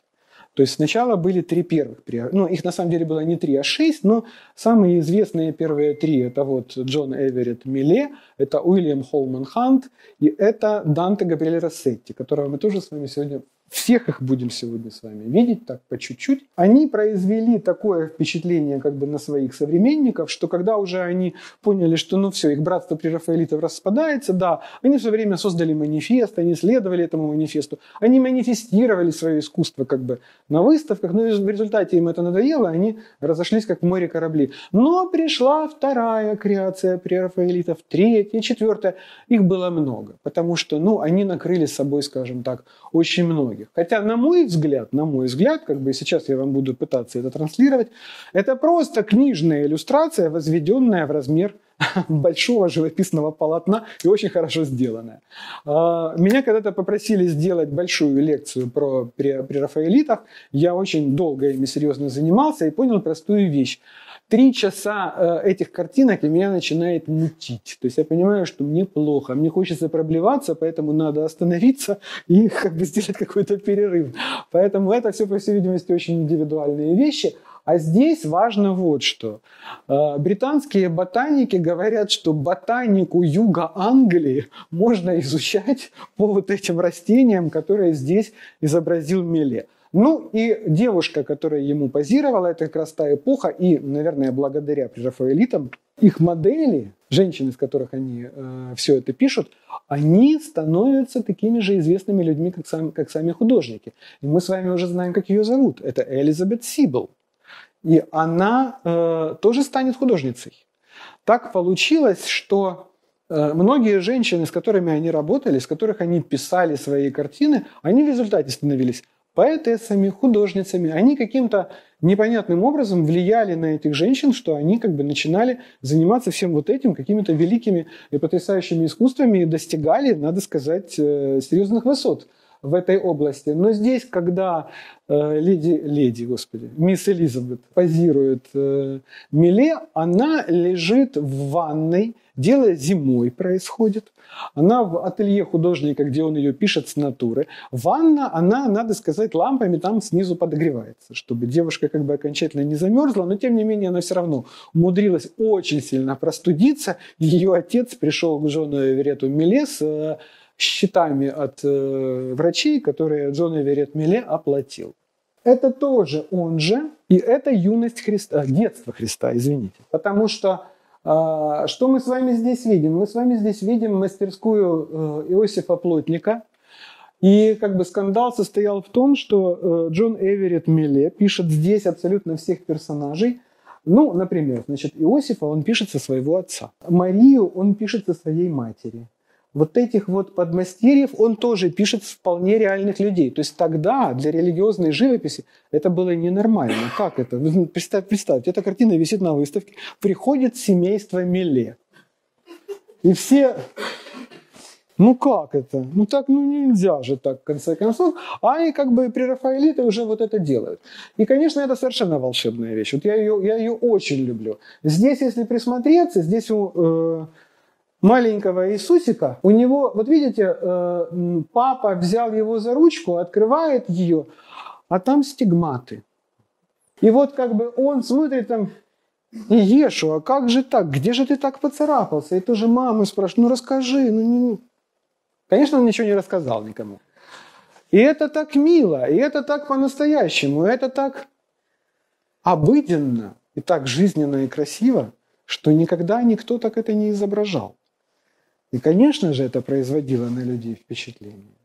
То есть сначала были три первых, ну их на самом деле было не три, а шесть, но самые известные первые три это вот Джон Эверетт Милле, это Уильям Холман Хант и это Данте Габриэль Рассетти, которого мы тоже с вами сегодня всех их будем сегодня с вами видеть так по чуть-чуть. Они произвели такое впечатление как бы на своих современников, что когда уже они поняли, что ну все, их братство прерафаэлитов распадается, да, они все время создали манифест, они следовали этому манифесту, они манифестировали свое искусство как бы на выставках, но в результате им это надоело, они разошлись как в море корабли. Но пришла вторая креация прерафаэлитов, третья, четвертая. Их было много, потому что ну, они накрыли с собой, скажем так, очень много многих. Хотя, на мой взгляд, на мой взгляд, как бы сейчас я вам буду пытаться это транслировать, это просто книжная иллюстрация, возведенная в размер большого живописного полотна и очень хорошо сделанная. А, меня когда-то попросили сделать большую лекцию про прерафаэлитов. Я очень долго ими серьезно занимался и понял простую вещь три часа э, этих картинок, и меня начинает мутить. То есть я понимаю, что мне плохо, мне хочется проблеваться, поэтому надо остановиться и как бы сделать какой-то перерыв. Поэтому это все, по всей видимости, очень индивидуальные вещи. А здесь важно вот что. Э, британские ботаники говорят, что ботанику юга Англии можно изучать по вот этим растениям, которые здесь изобразил Меле. Ну и девушка, которая ему позировала, это как раз та эпоха, и, наверное, благодаря прерафаэлитам, их модели, женщины, из которых они э, все это пишут, они становятся такими же известными людьми, как, сам, как сами художники. И мы с вами уже знаем, как ее зовут. Это Элизабет Сибл. И она э, тоже станет художницей. Так получилось, что э, многие женщины, с которыми они работали, с которых они писали свои картины, они в результате становились поэтессами, художницами. Они каким-то непонятным образом влияли на этих женщин, что они как бы начинали заниматься всем вот этим, какими-то великими и потрясающими искусствами и достигали, надо сказать, э, серьезных высот в этой области. Но здесь, когда э, леди, леди, господи, мисс Элизабет позирует э, Миле, она лежит в ванной, дело зимой происходит, она в ателье художника, где он ее пишет с натуры. Ванна, она, надо сказать, лампами там снизу подогревается, чтобы девушка как бы окончательно не замерзла, но тем не менее она все равно умудрилась очень сильно простудиться. Ее отец пришел к Джону Эверету Миле с э, счетами от э, врачей, которые Джон Эверет Миле оплатил. Это тоже он же, и это юность Христа, детство Христа, извините. Потому что что мы с вами здесь видим? Мы с вами здесь видим мастерскую э, Иосифа Плотника. И как бы скандал состоял в том, что э, Джон Эверетт Милле пишет здесь абсолютно всех персонажей, Ну, например, значит, Иосифа он пишет со своего отца. Марию он пишет со своей матери. Вот этих вот подмастерьев он тоже пишет вполне реальных людей. То есть тогда для религиозной живописи это было ненормально. Как это? Представь, представьте, эта картина висит на выставке. Приходит семейство Миле. И все ну как это? Ну так ну нельзя же так, в конце концов. А они как бы при Рафаэлите уже вот это делают. И, конечно, это совершенно волшебная вещь. Вот я ее, я ее очень люблю. Здесь, если присмотреться, здесь у э, маленького Иисусика, у него, вот видите, э, папа взял его за ручку, открывает ее, а там стигматы. И вот как бы он смотрит там, и Ешу, а как же так? Где же ты так поцарапался? И тоже маму спрашивает, ну расскажи, ну не, Конечно, он ничего не рассказал никому. И это так мило, и это так по-настоящему, и это так обыденно, и так жизненно и красиво, что никогда никто так это не изображал. И, конечно же, это производило на людей впечатление.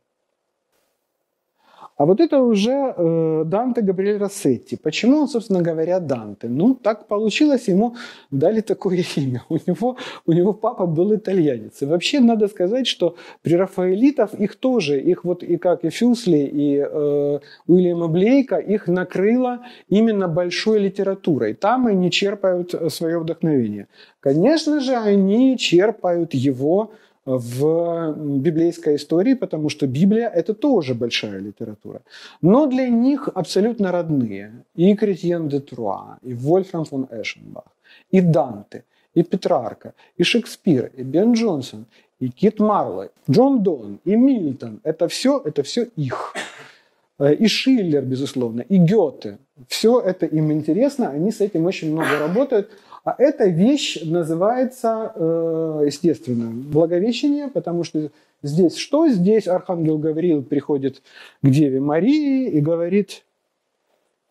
А вот это уже э, Данте Габриэль Рассетти. Почему он, собственно говоря, Данте? Ну, так получилось, ему дали такое имя. У него, у него папа был итальянец. И вообще надо сказать, что при Рафаэлитов их тоже, их вот и как и Фюсли, и э, Уильяма Блейка, их накрыло именно большой литературой. Там они черпают свое вдохновение. Конечно же, они черпают его в библейской истории, потому что Библия – это тоже большая литература. Но для них абсолютно родные. И Кретьен де Труа, и Вольфрам фон Эшенбах, и Данте, и Петрарка, и Шекспир, и Бен Джонсон, и Кит Марлой, Джон Дон, и Мильтон – это все, это все их. Э, и Шиллер, безусловно, и Гёте. Все это им интересно, они с этим очень много работают – а эта вещь называется, э, естественно, благовещение, потому что здесь что? Здесь архангел Гавриил приходит к Деве Марии и говорит,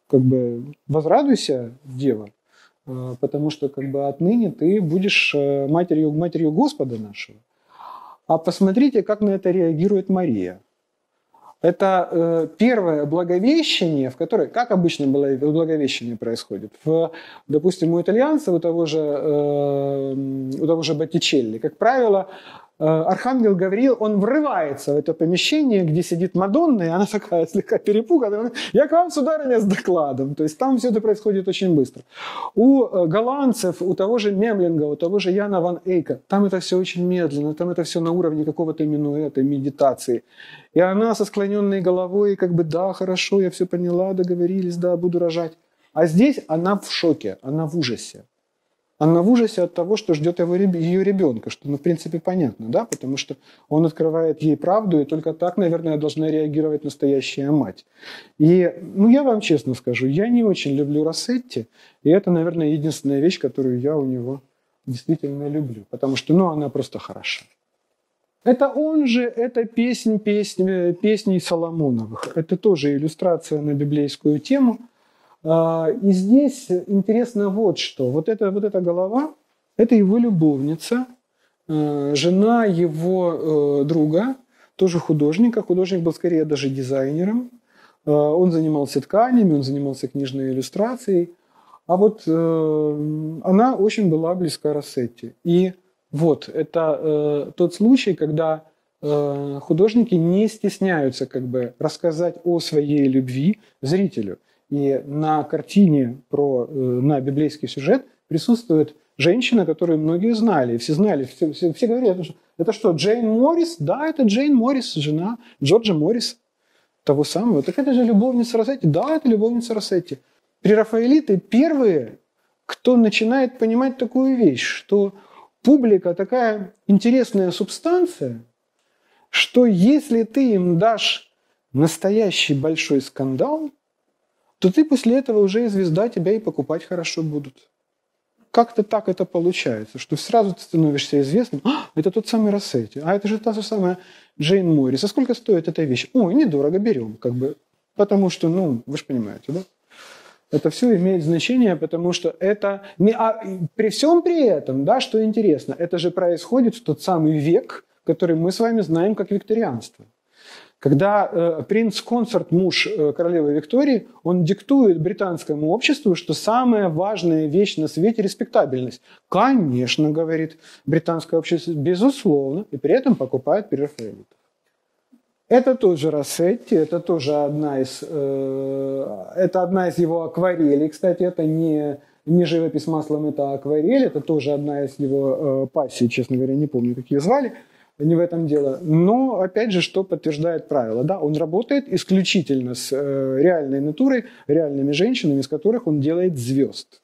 как бы, возрадуйся, Дева, э, потому что как бы отныне ты будешь э, матерью, матерью Господа нашего. А посмотрите, как на это реагирует Мария. Это э, первое благовещение, в которое, как обычно благовещение происходит, в, допустим, у итальянцев, у того же, э, у того же Боттичелли, как правило, архангел Гавриил, он врывается в это помещение, где сидит Мадонна, и она такая слегка перепугана. Я к вам, сударыня, с докладом. То есть там все это происходит очень быстро. У э, голландцев, у того же Мемлинга, у того же Яна ван Эйка, там это все очень медленно, там это все на уровне какого-то минуэта, медитации. И она со склоненной головой, как бы, да, хорошо, я все поняла, договорились, да, буду рожать. А здесь она в шоке, она в ужасе. Она в ужасе от того, что ждет его, ее ребенка, что, ну, в принципе, понятно, да, потому что он открывает ей правду, и только так, наверное, должна реагировать настоящая мать. И, ну, я вам честно скажу, я не очень люблю Рассетти, и это, наверное, единственная вещь, которую я у него действительно люблю, потому что, ну, она просто хороша. Это он же, это песнь, песнь песней Соломоновых. Это тоже иллюстрация на библейскую тему – и здесь интересно вот что. Вот эта, вот эта голова – это его любовница, а, жена его э, друга, тоже художника. Художник был скорее даже дизайнером. А, он занимался тканями, он занимался книжной иллюстрацией. А вот э, она очень была близка Рассетти. И вот, это э, тот случай, когда художники не стесняются как бы рассказать о своей любви зрителю – и на картине про, э, на библейский сюжет присутствует женщина, которую многие знали. Все знали, все, все, все говорили, это, это что, Джейн Моррис? Да, это Джейн Моррис, жена Джорджа Моррис, того самого. Так это же любовница Рассетти. Да, это любовница Рассетти. Прерафаэлиты первые, кто начинает понимать такую вещь, что публика такая интересная субстанция, что если ты им дашь настоящий большой скандал – то ты после этого уже и звезда, тебя и покупать хорошо будут. Как-то так это получается, что сразу ты становишься известным. А, это тот самый Рассетти. А это же та же самая Джейн Моррис. А сколько стоит эта вещь? Ой, недорого, берем. Как бы. Потому что, ну, вы же понимаете, да? Это все имеет значение, потому что это... Не, а при всем при этом, да, что интересно, это же происходит в тот самый век, который мы с вами знаем как викторианство. Когда э, принц-консорт, муж э, королевы Виктории, он диктует британскому обществу, что самая важная вещь на свете – респектабельность. Конечно, говорит британское общество, безусловно, и при этом покупает прерафаэлитов. Это тоже Рассетти, это тоже одна из, э, это одна из его акварелей. Кстати, это не, не живопись маслом, это акварель, это тоже одна из его э, пассий, честно говоря, не помню, как ее звали не в этом дело. Но, опять же, что подтверждает правило? Да, он работает исключительно с э, реальной натурой, реальными женщинами, из которых он делает звезд.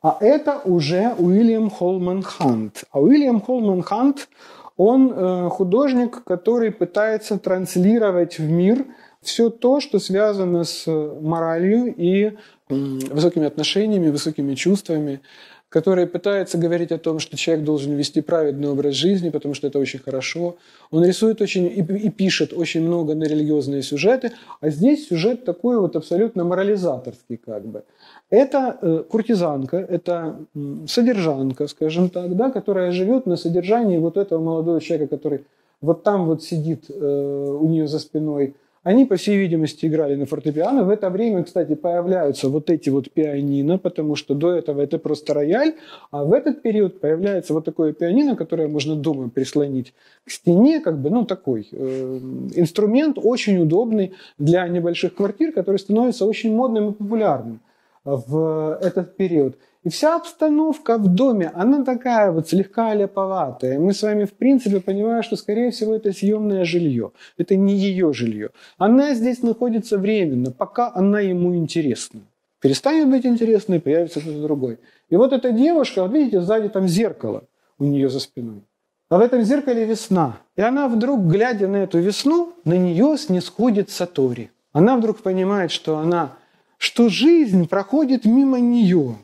А это уже Уильям Холман Хант. А Уильям Холман Хант, он э, художник, который пытается транслировать в мир все то, что связано с моралью и э, высокими отношениями, высокими чувствами, который пытается говорить о том, что человек должен вести праведный образ жизни, потому что это очень хорошо. Он рисует очень и, и пишет очень много на религиозные сюжеты, а здесь сюжет такой вот абсолютно морализаторский как бы. Это э, куртизанка, это э, содержанка, скажем так, да, которая живет на содержании вот этого молодого человека, который вот там вот сидит э, у нее за спиной, они, по всей видимости, играли на фортепиано. В это время, кстати, появляются вот эти вот пианино, потому что до этого это просто рояль, а в этот период появляется вот такое пианино, которое можно дома прислонить к стене, как бы, ну, такой э, инструмент очень удобный для небольших квартир, который становится очень модным и популярным в этот период. И вся обстановка в доме, она такая вот слегка ляповатая. Мы с вами, в принципе, понимаем, что, скорее всего, это съемное жилье. Это не ее жилье. Она здесь находится временно, пока она ему интересна. Перестанет быть интересной, появится кто-то другой. И вот эта девушка, вот видите, сзади там зеркало у нее за спиной. А в этом зеркале весна. И она вдруг, глядя на эту весну, на нее снисходит Сатори. Она вдруг понимает, что она, что жизнь проходит мимо нее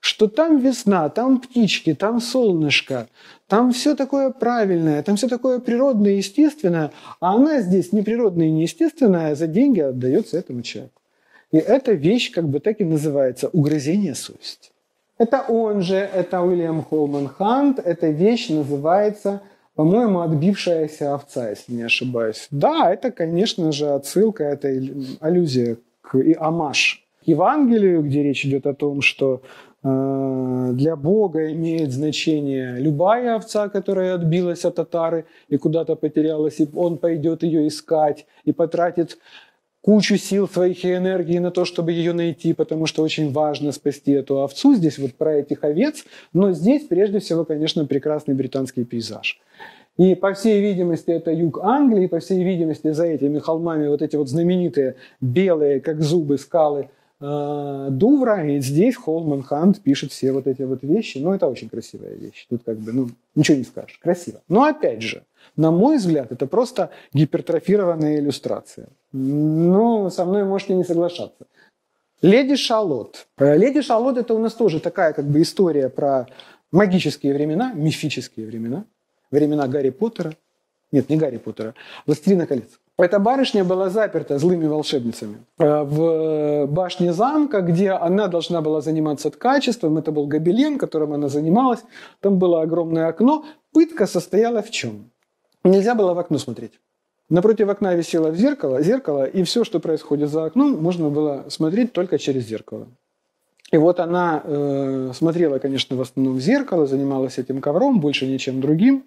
что там весна, там птички, там солнышко, там все такое правильное, там все такое природное естественное, а она здесь не природная и не естественная, а за деньги отдается этому человеку. И эта вещь как бы так и называется – угрызение совести. Это он же, это Уильям Холман Хант, эта вещь называется, по-моему, «Отбившаяся овца», если не ошибаюсь. Да, это, конечно же, отсылка, это аллюзия к и амаш Евангелию, где речь идет о том, что для Бога имеет значение любая овца, которая отбилась от татары и куда-то потерялась, и он пойдет ее искать и потратит кучу сил своих и энергии на то, чтобы ее найти, потому что очень важно спасти эту овцу. Здесь вот про этих овец, но здесь прежде всего, конечно, прекрасный британский пейзаж. И, по всей видимости, это юг Англии, по всей видимости, за этими холмами вот эти вот знаменитые белые, как зубы, скалы – Э, Дувра, и здесь Холман Хант пишет все вот эти вот вещи. Ну, это очень красивая вещь. Тут как бы, ну, ничего не скажешь. Красиво. Но опять же, на мой взгляд, это просто гипертрофированная иллюстрация. Ну, со мной можете не соглашаться. Леди Шалот. Э, Леди Шалот это у нас тоже такая как бы история про магические времена, мифические времена, времена Гарри Поттера. Нет, не Гарри Поттера, Властелина колец. Эта барышня была заперта злыми волшебницами э, в башне замка, где она должна была заниматься ткачеством. Это был гобелен, которым она занималась. Там было огромное окно. Пытка состояла в чем? Нельзя было в окно смотреть. Напротив окна висело зеркало, зеркало, и все, что происходит за окном, можно было смотреть только через зеркало. И вот она э, смотрела, конечно, в основном в зеркало, занималась этим ковром, больше ничем другим.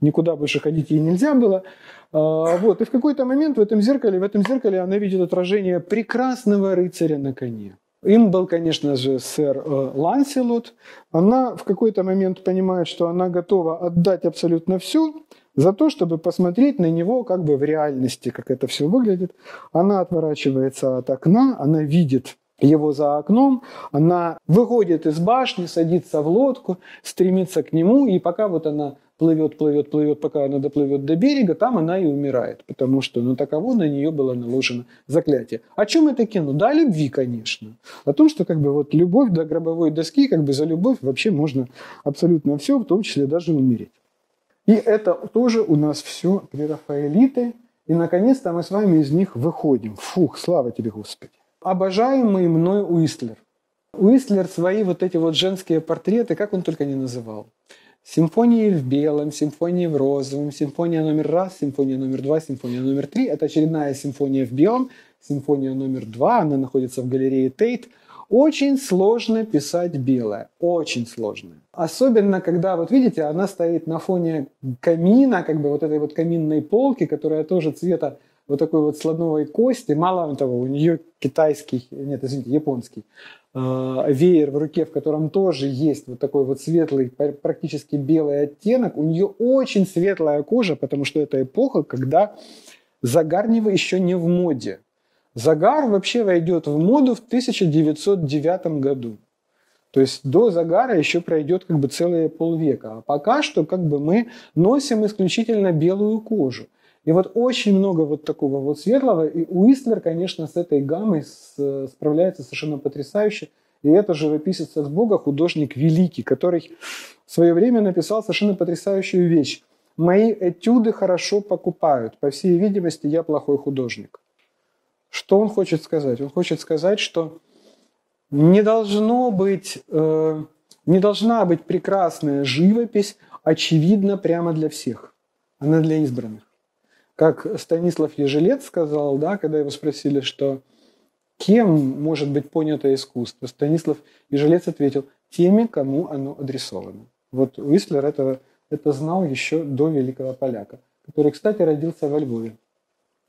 Никуда больше ходить ей нельзя было. Э, вот. И в какой-то момент в этом зеркале, в этом зеркале она видит отражение прекрасного рыцаря на коне. Им был, конечно же, сэр э, Ланселот. Она в какой-то момент понимает, что она готова отдать абсолютно все за то, чтобы посмотреть на него как бы в реальности, как это все выглядит. Она отворачивается от окна, она видит его за окном, она выходит из башни, садится в лодку, стремится к нему, и пока вот она плывет, плывет, плывет, пока она доплывет до берега, там она и умирает, потому что ну, таково на нее было наложено заклятие. О чем это кино? Да, о любви, конечно. О том, что как бы вот любовь до гробовой доски, как бы за любовь вообще можно абсолютно все, в том числе даже умереть. И это тоже у нас все прерафаэлиты. И наконец-то мы с вами из них выходим. Фух, слава тебе, Господи обожаемый мной Уистлер. Уистлер свои вот эти вот женские портреты, как он только не называл. Симфонии в белом, симфонии в розовом, симфония номер раз, симфония номер два, симфония номер три. Это очередная симфония в белом, симфония номер два, она находится в галерее Тейт. Очень сложно писать белое, очень сложно. Особенно, когда, вот видите, она стоит на фоне камина, как бы вот этой вот каминной полки, которая тоже цвета вот такой вот слоновой кости. Мало того, у нее китайский, нет, извините, японский э, веер в руке, в котором тоже есть вот такой вот светлый, практически белый оттенок. У нее очень светлая кожа, потому что это эпоха, когда загар еще не в моде. Загар вообще войдет в моду в 1909 году. То есть до загара еще пройдет как бы целые полвека. А пока что как бы мы носим исключительно белую кожу. И вот очень много вот такого вот светлого. И Уистлер, конечно, с этой гаммой справляется совершенно потрясающе. И это живописец от Бога, художник великий, который в свое время написал совершенно потрясающую вещь. Мои этюды хорошо покупают. По всей видимости, я плохой художник. Что он хочет сказать? Он хочет сказать, что не должно быть, э, не должна быть прекрасная живопись очевидна прямо для всех. Она для избранных. Как Станислав Ежелец сказал, да, когда его спросили, что кем может быть понято искусство, Станислав Ежелец ответил, теми, кому оно адресовано. Вот Уистлер это, это знал еще до великого поляка, который, кстати, родился во Львове.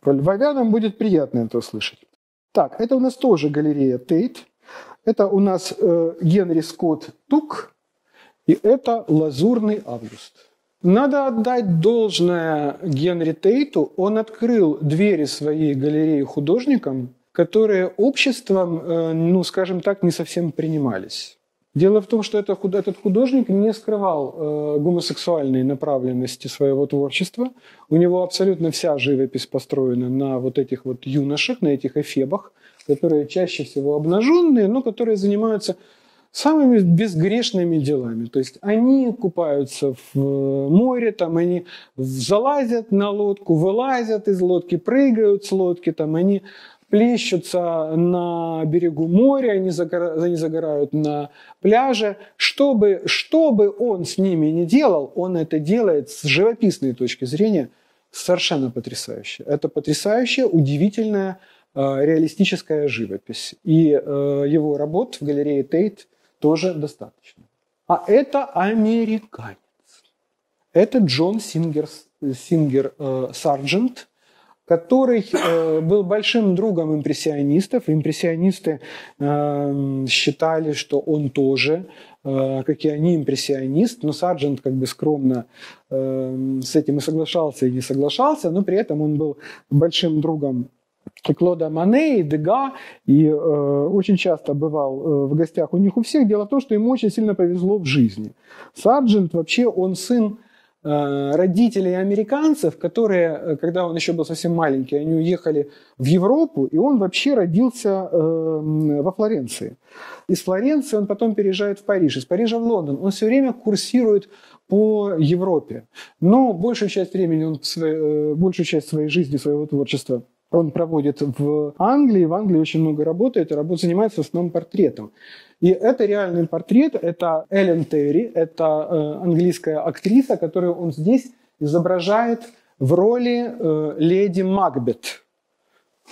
Львовянам будет приятно это услышать. Так, это у нас тоже галерея Тейт. Это у нас э, Генри Скотт Тук. И это Лазурный август. Надо отдать должное Генри Тейту. Он открыл двери своей галереи художникам, которые обществом, э, ну, скажем так, не совсем принимались. Дело в том, что это, этот художник не скрывал э, гомосексуальной направленности своего творчества. У него абсолютно вся живопись построена на вот этих вот юношах, на этих эфебах, которые чаще всего обнаженные, но которые занимаются самыми безгрешными делами. То есть они купаются в э, море, там они залазят на лодку, вылазят из лодки, прыгают с лодки, там они плещутся на берегу моря, они, загора, они загорают на пляже. Что бы он с ними не делал, он это делает с живописной точки зрения совершенно потрясающе. Это потрясающая, удивительная, э, реалистическая живопись. И э, его работ в галерее Тейт тоже достаточно. А это американец. Это Джон Сингер, Сингер э, Сарджент, который э, был большим другом импрессионистов. Импрессионисты э, считали, что он тоже, э, как и они, импрессионист, но Сарджент как бы скромно э, с этим и соглашался, и не соглашался, но при этом он был большим другом Клода Мане и Дега, и э, очень часто бывал э, в гостях у них у всех. Дело в том, что ему очень сильно повезло в жизни. Сарджент вообще, он сын Э, родителей американцев, которые, э, когда он еще был совсем маленький, они уехали в Европу, и он вообще родился э, во Флоренции. Из Флоренции он потом переезжает в Париж, из Парижа в Лондон. Он все время курсирует по Европе. Но большую часть времени, он, большую часть своей жизни, своего творчества он проводит в Англии. В Англии очень много работает, и работа занимается в основном портретом. И это реальный портрет, это Эллен Терри, это э, английская актриса, которую он здесь изображает в роли э, леди Макбет.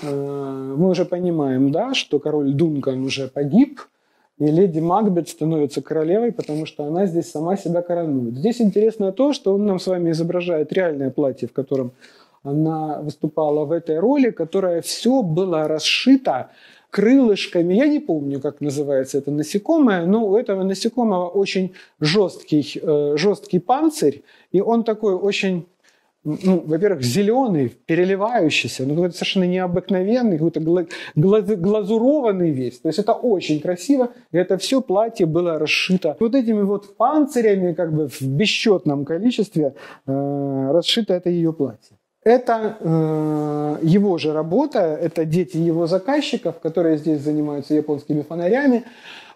Э, мы уже понимаем, да, что король Дункан уже погиб, и леди Макбет становится королевой, потому что она здесь сама себя коронует. Здесь интересно то, что он нам с вами изображает реальное платье, в котором она выступала в этой роли, которая все было расшито крылышками. Я не помню, как называется это насекомое, но у этого насекомого очень жесткий, э, жесткий панцирь, и он такой очень ну, во-первых, зеленый, переливающийся, ну, это совершенно необыкновенный, какой-то глаз, глазурованный весь. То есть это очень красиво, и это все платье было расшито вот этими вот панцирями, как бы в бесчетном количестве э, расшито это ее платье. Это э, его же работа, это дети его заказчиков, которые здесь занимаются японскими фонарями.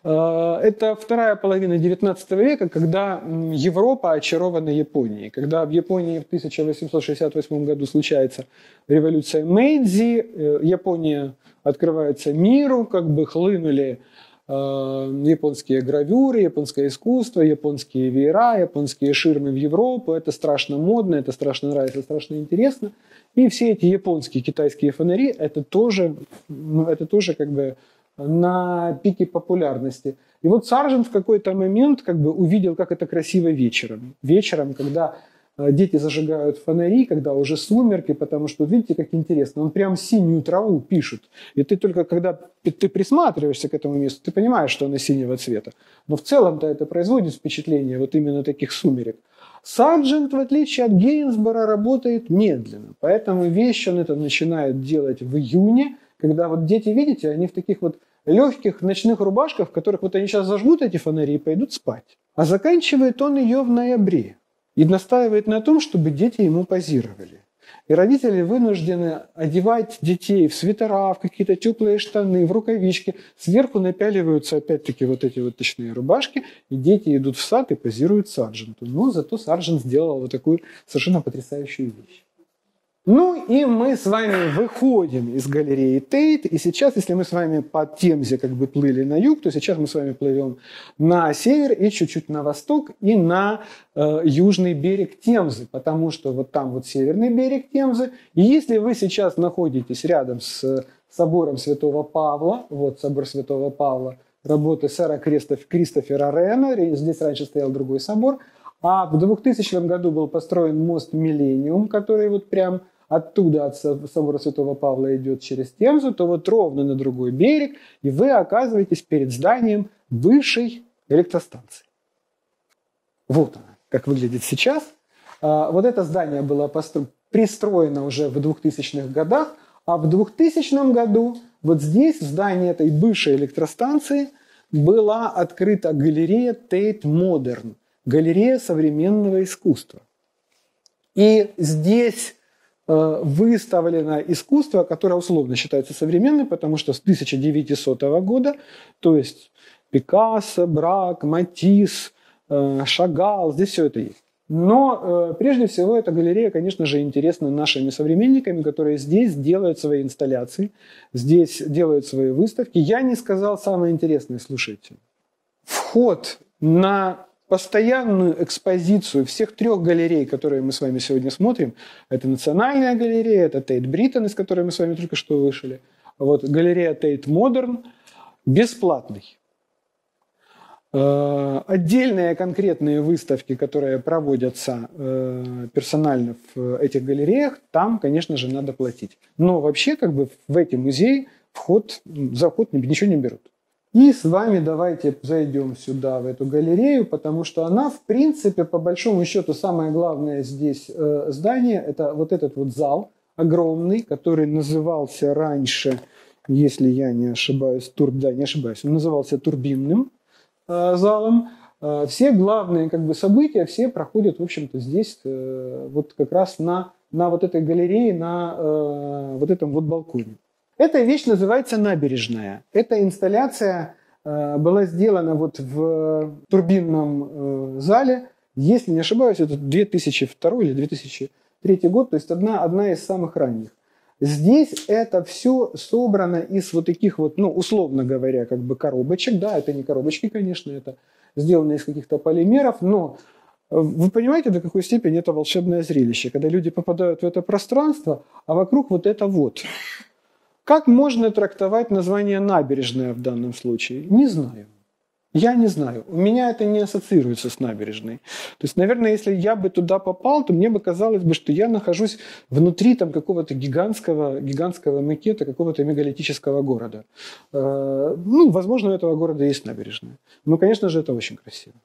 Э, это вторая половина XIX века, когда Европа очарована Японией. Когда в Японии в 1868 году случается революция Мэйдзи, э, Япония открывается миру, как бы хлынули э, японские гравюры, японское искусство, японские веера, японские ширмы в Европу. Это страшно модно, это страшно нравится, страшно интересно. И все эти японские, китайские фонари, это тоже, ну, это тоже как бы на пике популярности. И вот Саржент в какой-то момент как бы увидел, как это красиво вечером. Вечером, когда э, дети зажигают фонари, когда уже сумерки, потому что, видите, как интересно, он прям синюю траву пишет. И ты только, когда ты присматриваешься к этому месту, ты понимаешь, что оно синего цвета. Но в целом-то это производит впечатление вот именно таких сумерек. Сарджент, в отличие от Гейнсбора, работает медленно. Поэтому вещь он это начинает делать в июне, когда вот дети, видите, они в таких вот легких ночных рубашках, в которых вот они сейчас зажгут эти фонари и пойдут спать. А заканчивает он ее в ноябре и настаивает на том, чтобы дети ему позировали. И родители вынуждены одевать детей в свитера, в какие-то теплые штаны, в рукавички. Сверху напяливаются опять-таки вот эти вот ночные рубашки, и дети идут в сад и позируют сардженту. Но зато сарджент сделал вот такую совершенно потрясающую вещь. Ну и мы с вами выходим из галереи Тейт. И сейчас, если мы с вами по Темзе как бы плыли на юг, то сейчас мы с вами плывем на север и чуть-чуть на восток и на э, южный берег Темзы, потому что вот там вот северный берег Темзы. И если вы сейчас находитесь рядом с собором Святого Павла, вот собор Святого Павла, работы сэра Кристофера Рена, здесь раньше стоял другой собор, а в 2000 году был построен мост Миллениум, который вот прям оттуда, от собора Святого Павла идет через Темзу, то вот ровно на другой берег, и вы оказываетесь перед зданием высшей электростанции. Вот она, как выглядит сейчас. А, вот это здание было постро... пристроено уже в 2000-х годах, а в 2000 году вот здесь, в здании этой бывшей электростанции, была открыта галерея Tate Modern, галерея современного искусства. И здесь выставлено искусство, которое условно считается современным, потому что с 1900 года, то есть Пикассо, Брак, Матисс, э, Шагал, здесь все это есть. Но э, прежде всего эта галерея, конечно же, интересна нашими современниками, которые здесь делают свои инсталляции, здесь делают свои выставки. Я не сказал самое интересное, слушайте. Вход на постоянную экспозицию всех трех галерей, которые мы с вами сегодня смотрим. Это Национальная галерея, это Tate Britain, из которой мы с вами только что вышли. Вот галерея Tate Modern бесплатный. Э, отдельные конкретные выставки, которые проводятся э, персонально в этих галереях, там, конечно же, надо платить. Но вообще, как бы в эти музеи вход, за вход ничего не берут. И с вами давайте зайдем сюда, в эту галерею, потому что она, в принципе, по большому счету, самое главное здесь э, здание, это вот этот вот зал огромный, который назывался раньше, если я не ошибаюсь, тур, да, не ошибаюсь, он назывался турбинным э, залом. Э, все главные как бы, события, все проходят, в общем-то, здесь, э, вот как раз на, на вот этой галерее, на э, вот этом вот балконе. Эта вещь называется набережная. Эта инсталляция э, была сделана вот в турбинном э, зале. Если не ошибаюсь, это 2002 или 2003 год, то есть одна, одна из самых ранних. Здесь это все собрано из вот таких вот, ну, условно говоря, как бы коробочек. Да, это не коробочки, конечно, это сделано из каких-то полимеров, но э, вы понимаете, до какой степени это волшебное зрелище, когда люди попадают в это пространство, а вокруг вот это вот. Как можно трактовать название набережная в данном случае? Не знаю. Я не знаю. У меня это не ассоциируется с набережной. То есть, наверное, если я бы туда попал, то мне бы казалось бы, что я нахожусь внутри там какого-то гигантского, гигантского макета, какого-то мегалитического города. Э, ну, возможно, у этого города есть набережная. Но, конечно же, это очень красиво.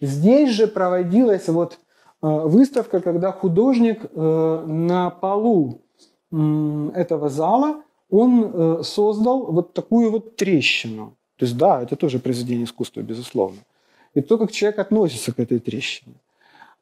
Здесь же проводилась вот э, выставка, когда художник э, на полу этого зала он э, создал вот такую вот трещину. То есть да, это тоже произведение искусства, безусловно. И то, как человек относится к этой трещине.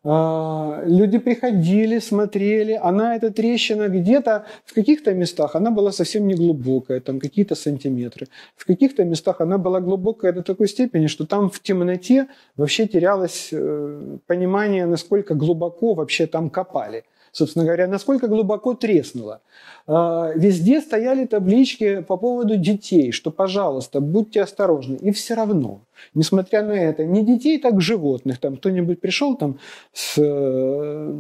А, люди приходили, смотрели, она, эта трещина, где-то в каких-то местах она была совсем не глубокая, там какие-то сантиметры. В каких-то местах она была глубокая до такой степени, что там в темноте вообще терялось э, понимание, насколько глубоко вообще там копали. Собственно говоря, насколько глубоко треснуло. А, везде стояли таблички по поводу детей, что, пожалуйста, будьте осторожны. И все равно, несмотря на это, не детей, так животных. Там кто-нибудь пришел там с э,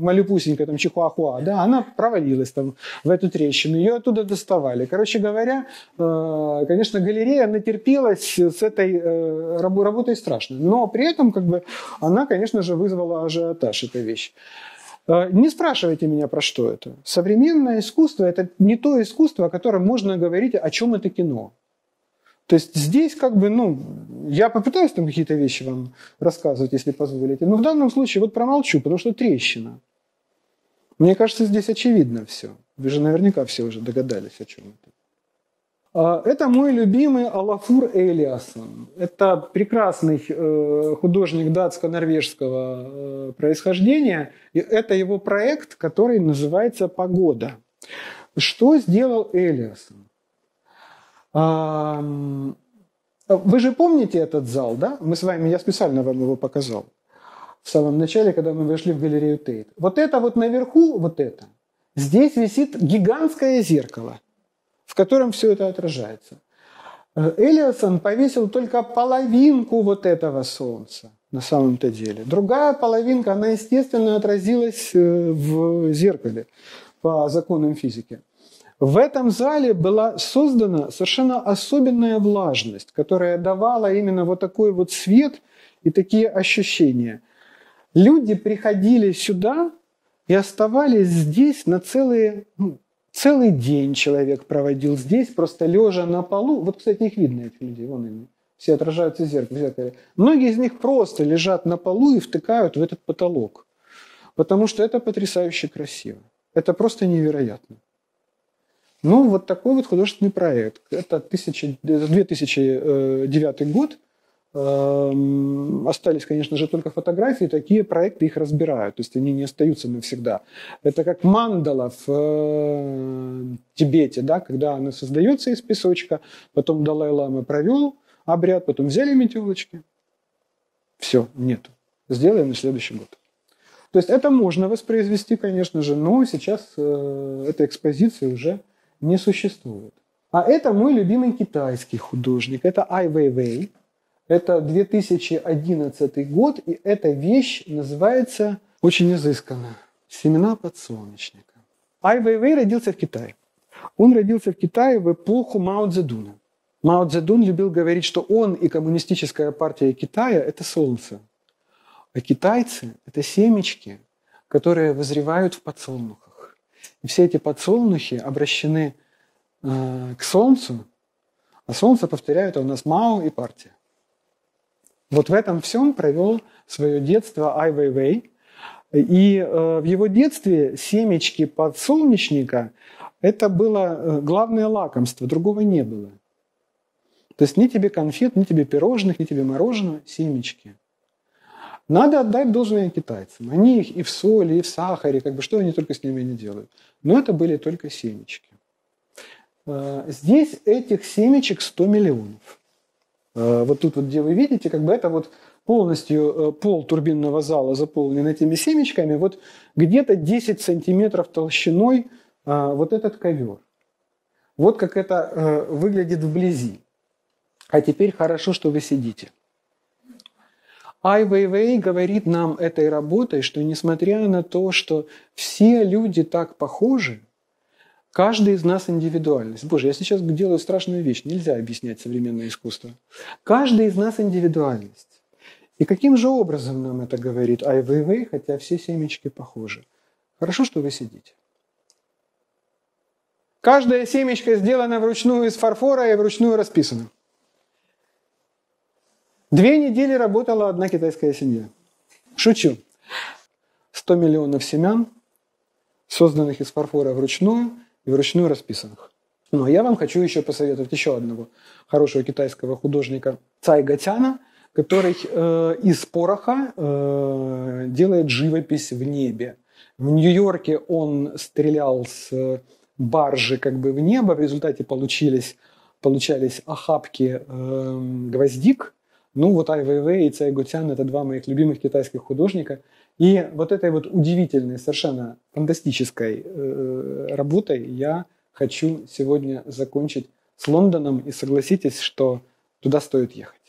малюпусенькой там чихуахуа, да, она провалилась там в эту трещину, ее оттуда доставали. Короче говоря, э, конечно, галерея натерпелась с этой э, работой страшно. Но при этом, как бы, она, конечно же, вызвала ажиотаж, эта вещь. Э, не спрашивайте меня, про что это. Современное искусство – это не то искусство, о котором можно говорить, о чем это кино. То есть здесь как бы, ну, я попытаюсь там какие-то вещи вам рассказывать, если позволите, но в данном случае вот промолчу, потому что трещина. Мне кажется, здесь очевидно все. Вы же наверняка все уже догадались, о чем это. А, это мой любимый Алафур Элиасон. Это прекрасный э, художник датско-норвежского э, происхождения. И это его проект, который называется «Погода». Что сделал Элиасон? Вы же помните этот зал, да? Мы с вами, я специально вам его показал в самом начале, когда мы вошли в галерею Тейт. Вот это вот наверху, вот это, здесь висит гигантское зеркало – в котором все это отражается. Э, Элиасон повесил только половинку вот этого солнца на самом-то деле. Другая половинка, она, естественно, отразилась э, в зеркале по законам физики. В этом зале была создана совершенно особенная влажность, которая давала именно вот такой вот свет и такие ощущения. Люди приходили сюда и оставались здесь на целые ну, Целый день человек проводил здесь, просто лежа на полу. Вот, кстати, их видно, этих людей, вон они. Все отражаются в зеркале. Многие из них просто лежат на полу и втыкают в этот потолок. Потому что это потрясающе красиво. Это просто невероятно. Ну, вот такой вот художественный проект. Это 2009 год – Эм, остались, конечно же, только фотографии, такие проекты их разбирают, то есть они не остаются навсегда. Это как мандала в э, Тибете, да, когда она создается из песочка, потом Далай-Лама провел обряд, потом взяли метелочки, все, нету. Сделаем на следующий год. То есть это можно воспроизвести, конечно же, но сейчас э, эта экспозиция уже не существует. А это мой любимый китайский художник, это Ай Вейвей. Это 2011 год, и эта вещь называется очень изысканно «Семена подсолнечника». Ай Вейвей родился в Китае. Он родился в Китае в эпоху Мао Цзэдуна. Мао Цзэдун любил говорить, что он и коммунистическая партия Китая – это солнце. А китайцы – это семечки, которые вызревают в подсолнухах. И все эти подсолнухи обращены э, к солнцу, а солнце, повторяют, а у нас Мао и партия. Вот в этом всем провел свое детство Ай Вейвей. И э, в его детстве семечки подсолнечника – это было э, главное лакомство, другого не было. То есть ни тебе конфет, ни тебе пирожных, ни тебе мороженого, семечки. Надо отдать должное китайцам. Они их и в соли, и в сахаре, как бы что они только с ними не делают. Но это были только семечки. Э, здесь этих семечек 100 миллионов. Э, вот тут вот, где вы видите, как бы это вот полностью э, пол турбинного зала заполнен этими семечками, вот где-то 10 сантиметров толщиной э, вот этот ковер. Вот как это выглядит вблизи. А теперь хорошо, что вы сидите. Ай Вейвей говорит нам этой работой, что несмотря на то, что все люди так похожи, Каждый из нас индивидуальность. Боже, я сейчас делаю страшную вещь. Нельзя объяснять современное искусство. Каждый из нас индивидуальность. И каким же образом нам это говорит Ай Вейвей, хотя все семечки похожи? Хорошо, что вы сидите. Каждая семечка сделана вручную из фарфора и вручную расписана. Две недели работала одна китайская семья. Шучу. 100 миллионов семян, созданных из фарфора вручную – и вручную расписанных. Ну, а я вам хочу еще посоветовать еще одного хорошего китайского художника Цай Гатяна, который э, из пороха э, делает живопись в небе. В Нью-Йорке он стрелял с баржи как бы в небо, в результате получились, получались охапки э, гвоздик. Ну вот Ай Вэйвэй и Цай Гутян – это два моих любимых китайских художника. И вот этой вот удивительной, совершенно фантастической э, работой я хочу сегодня закончить с Лондоном. И согласитесь, что туда стоит ехать.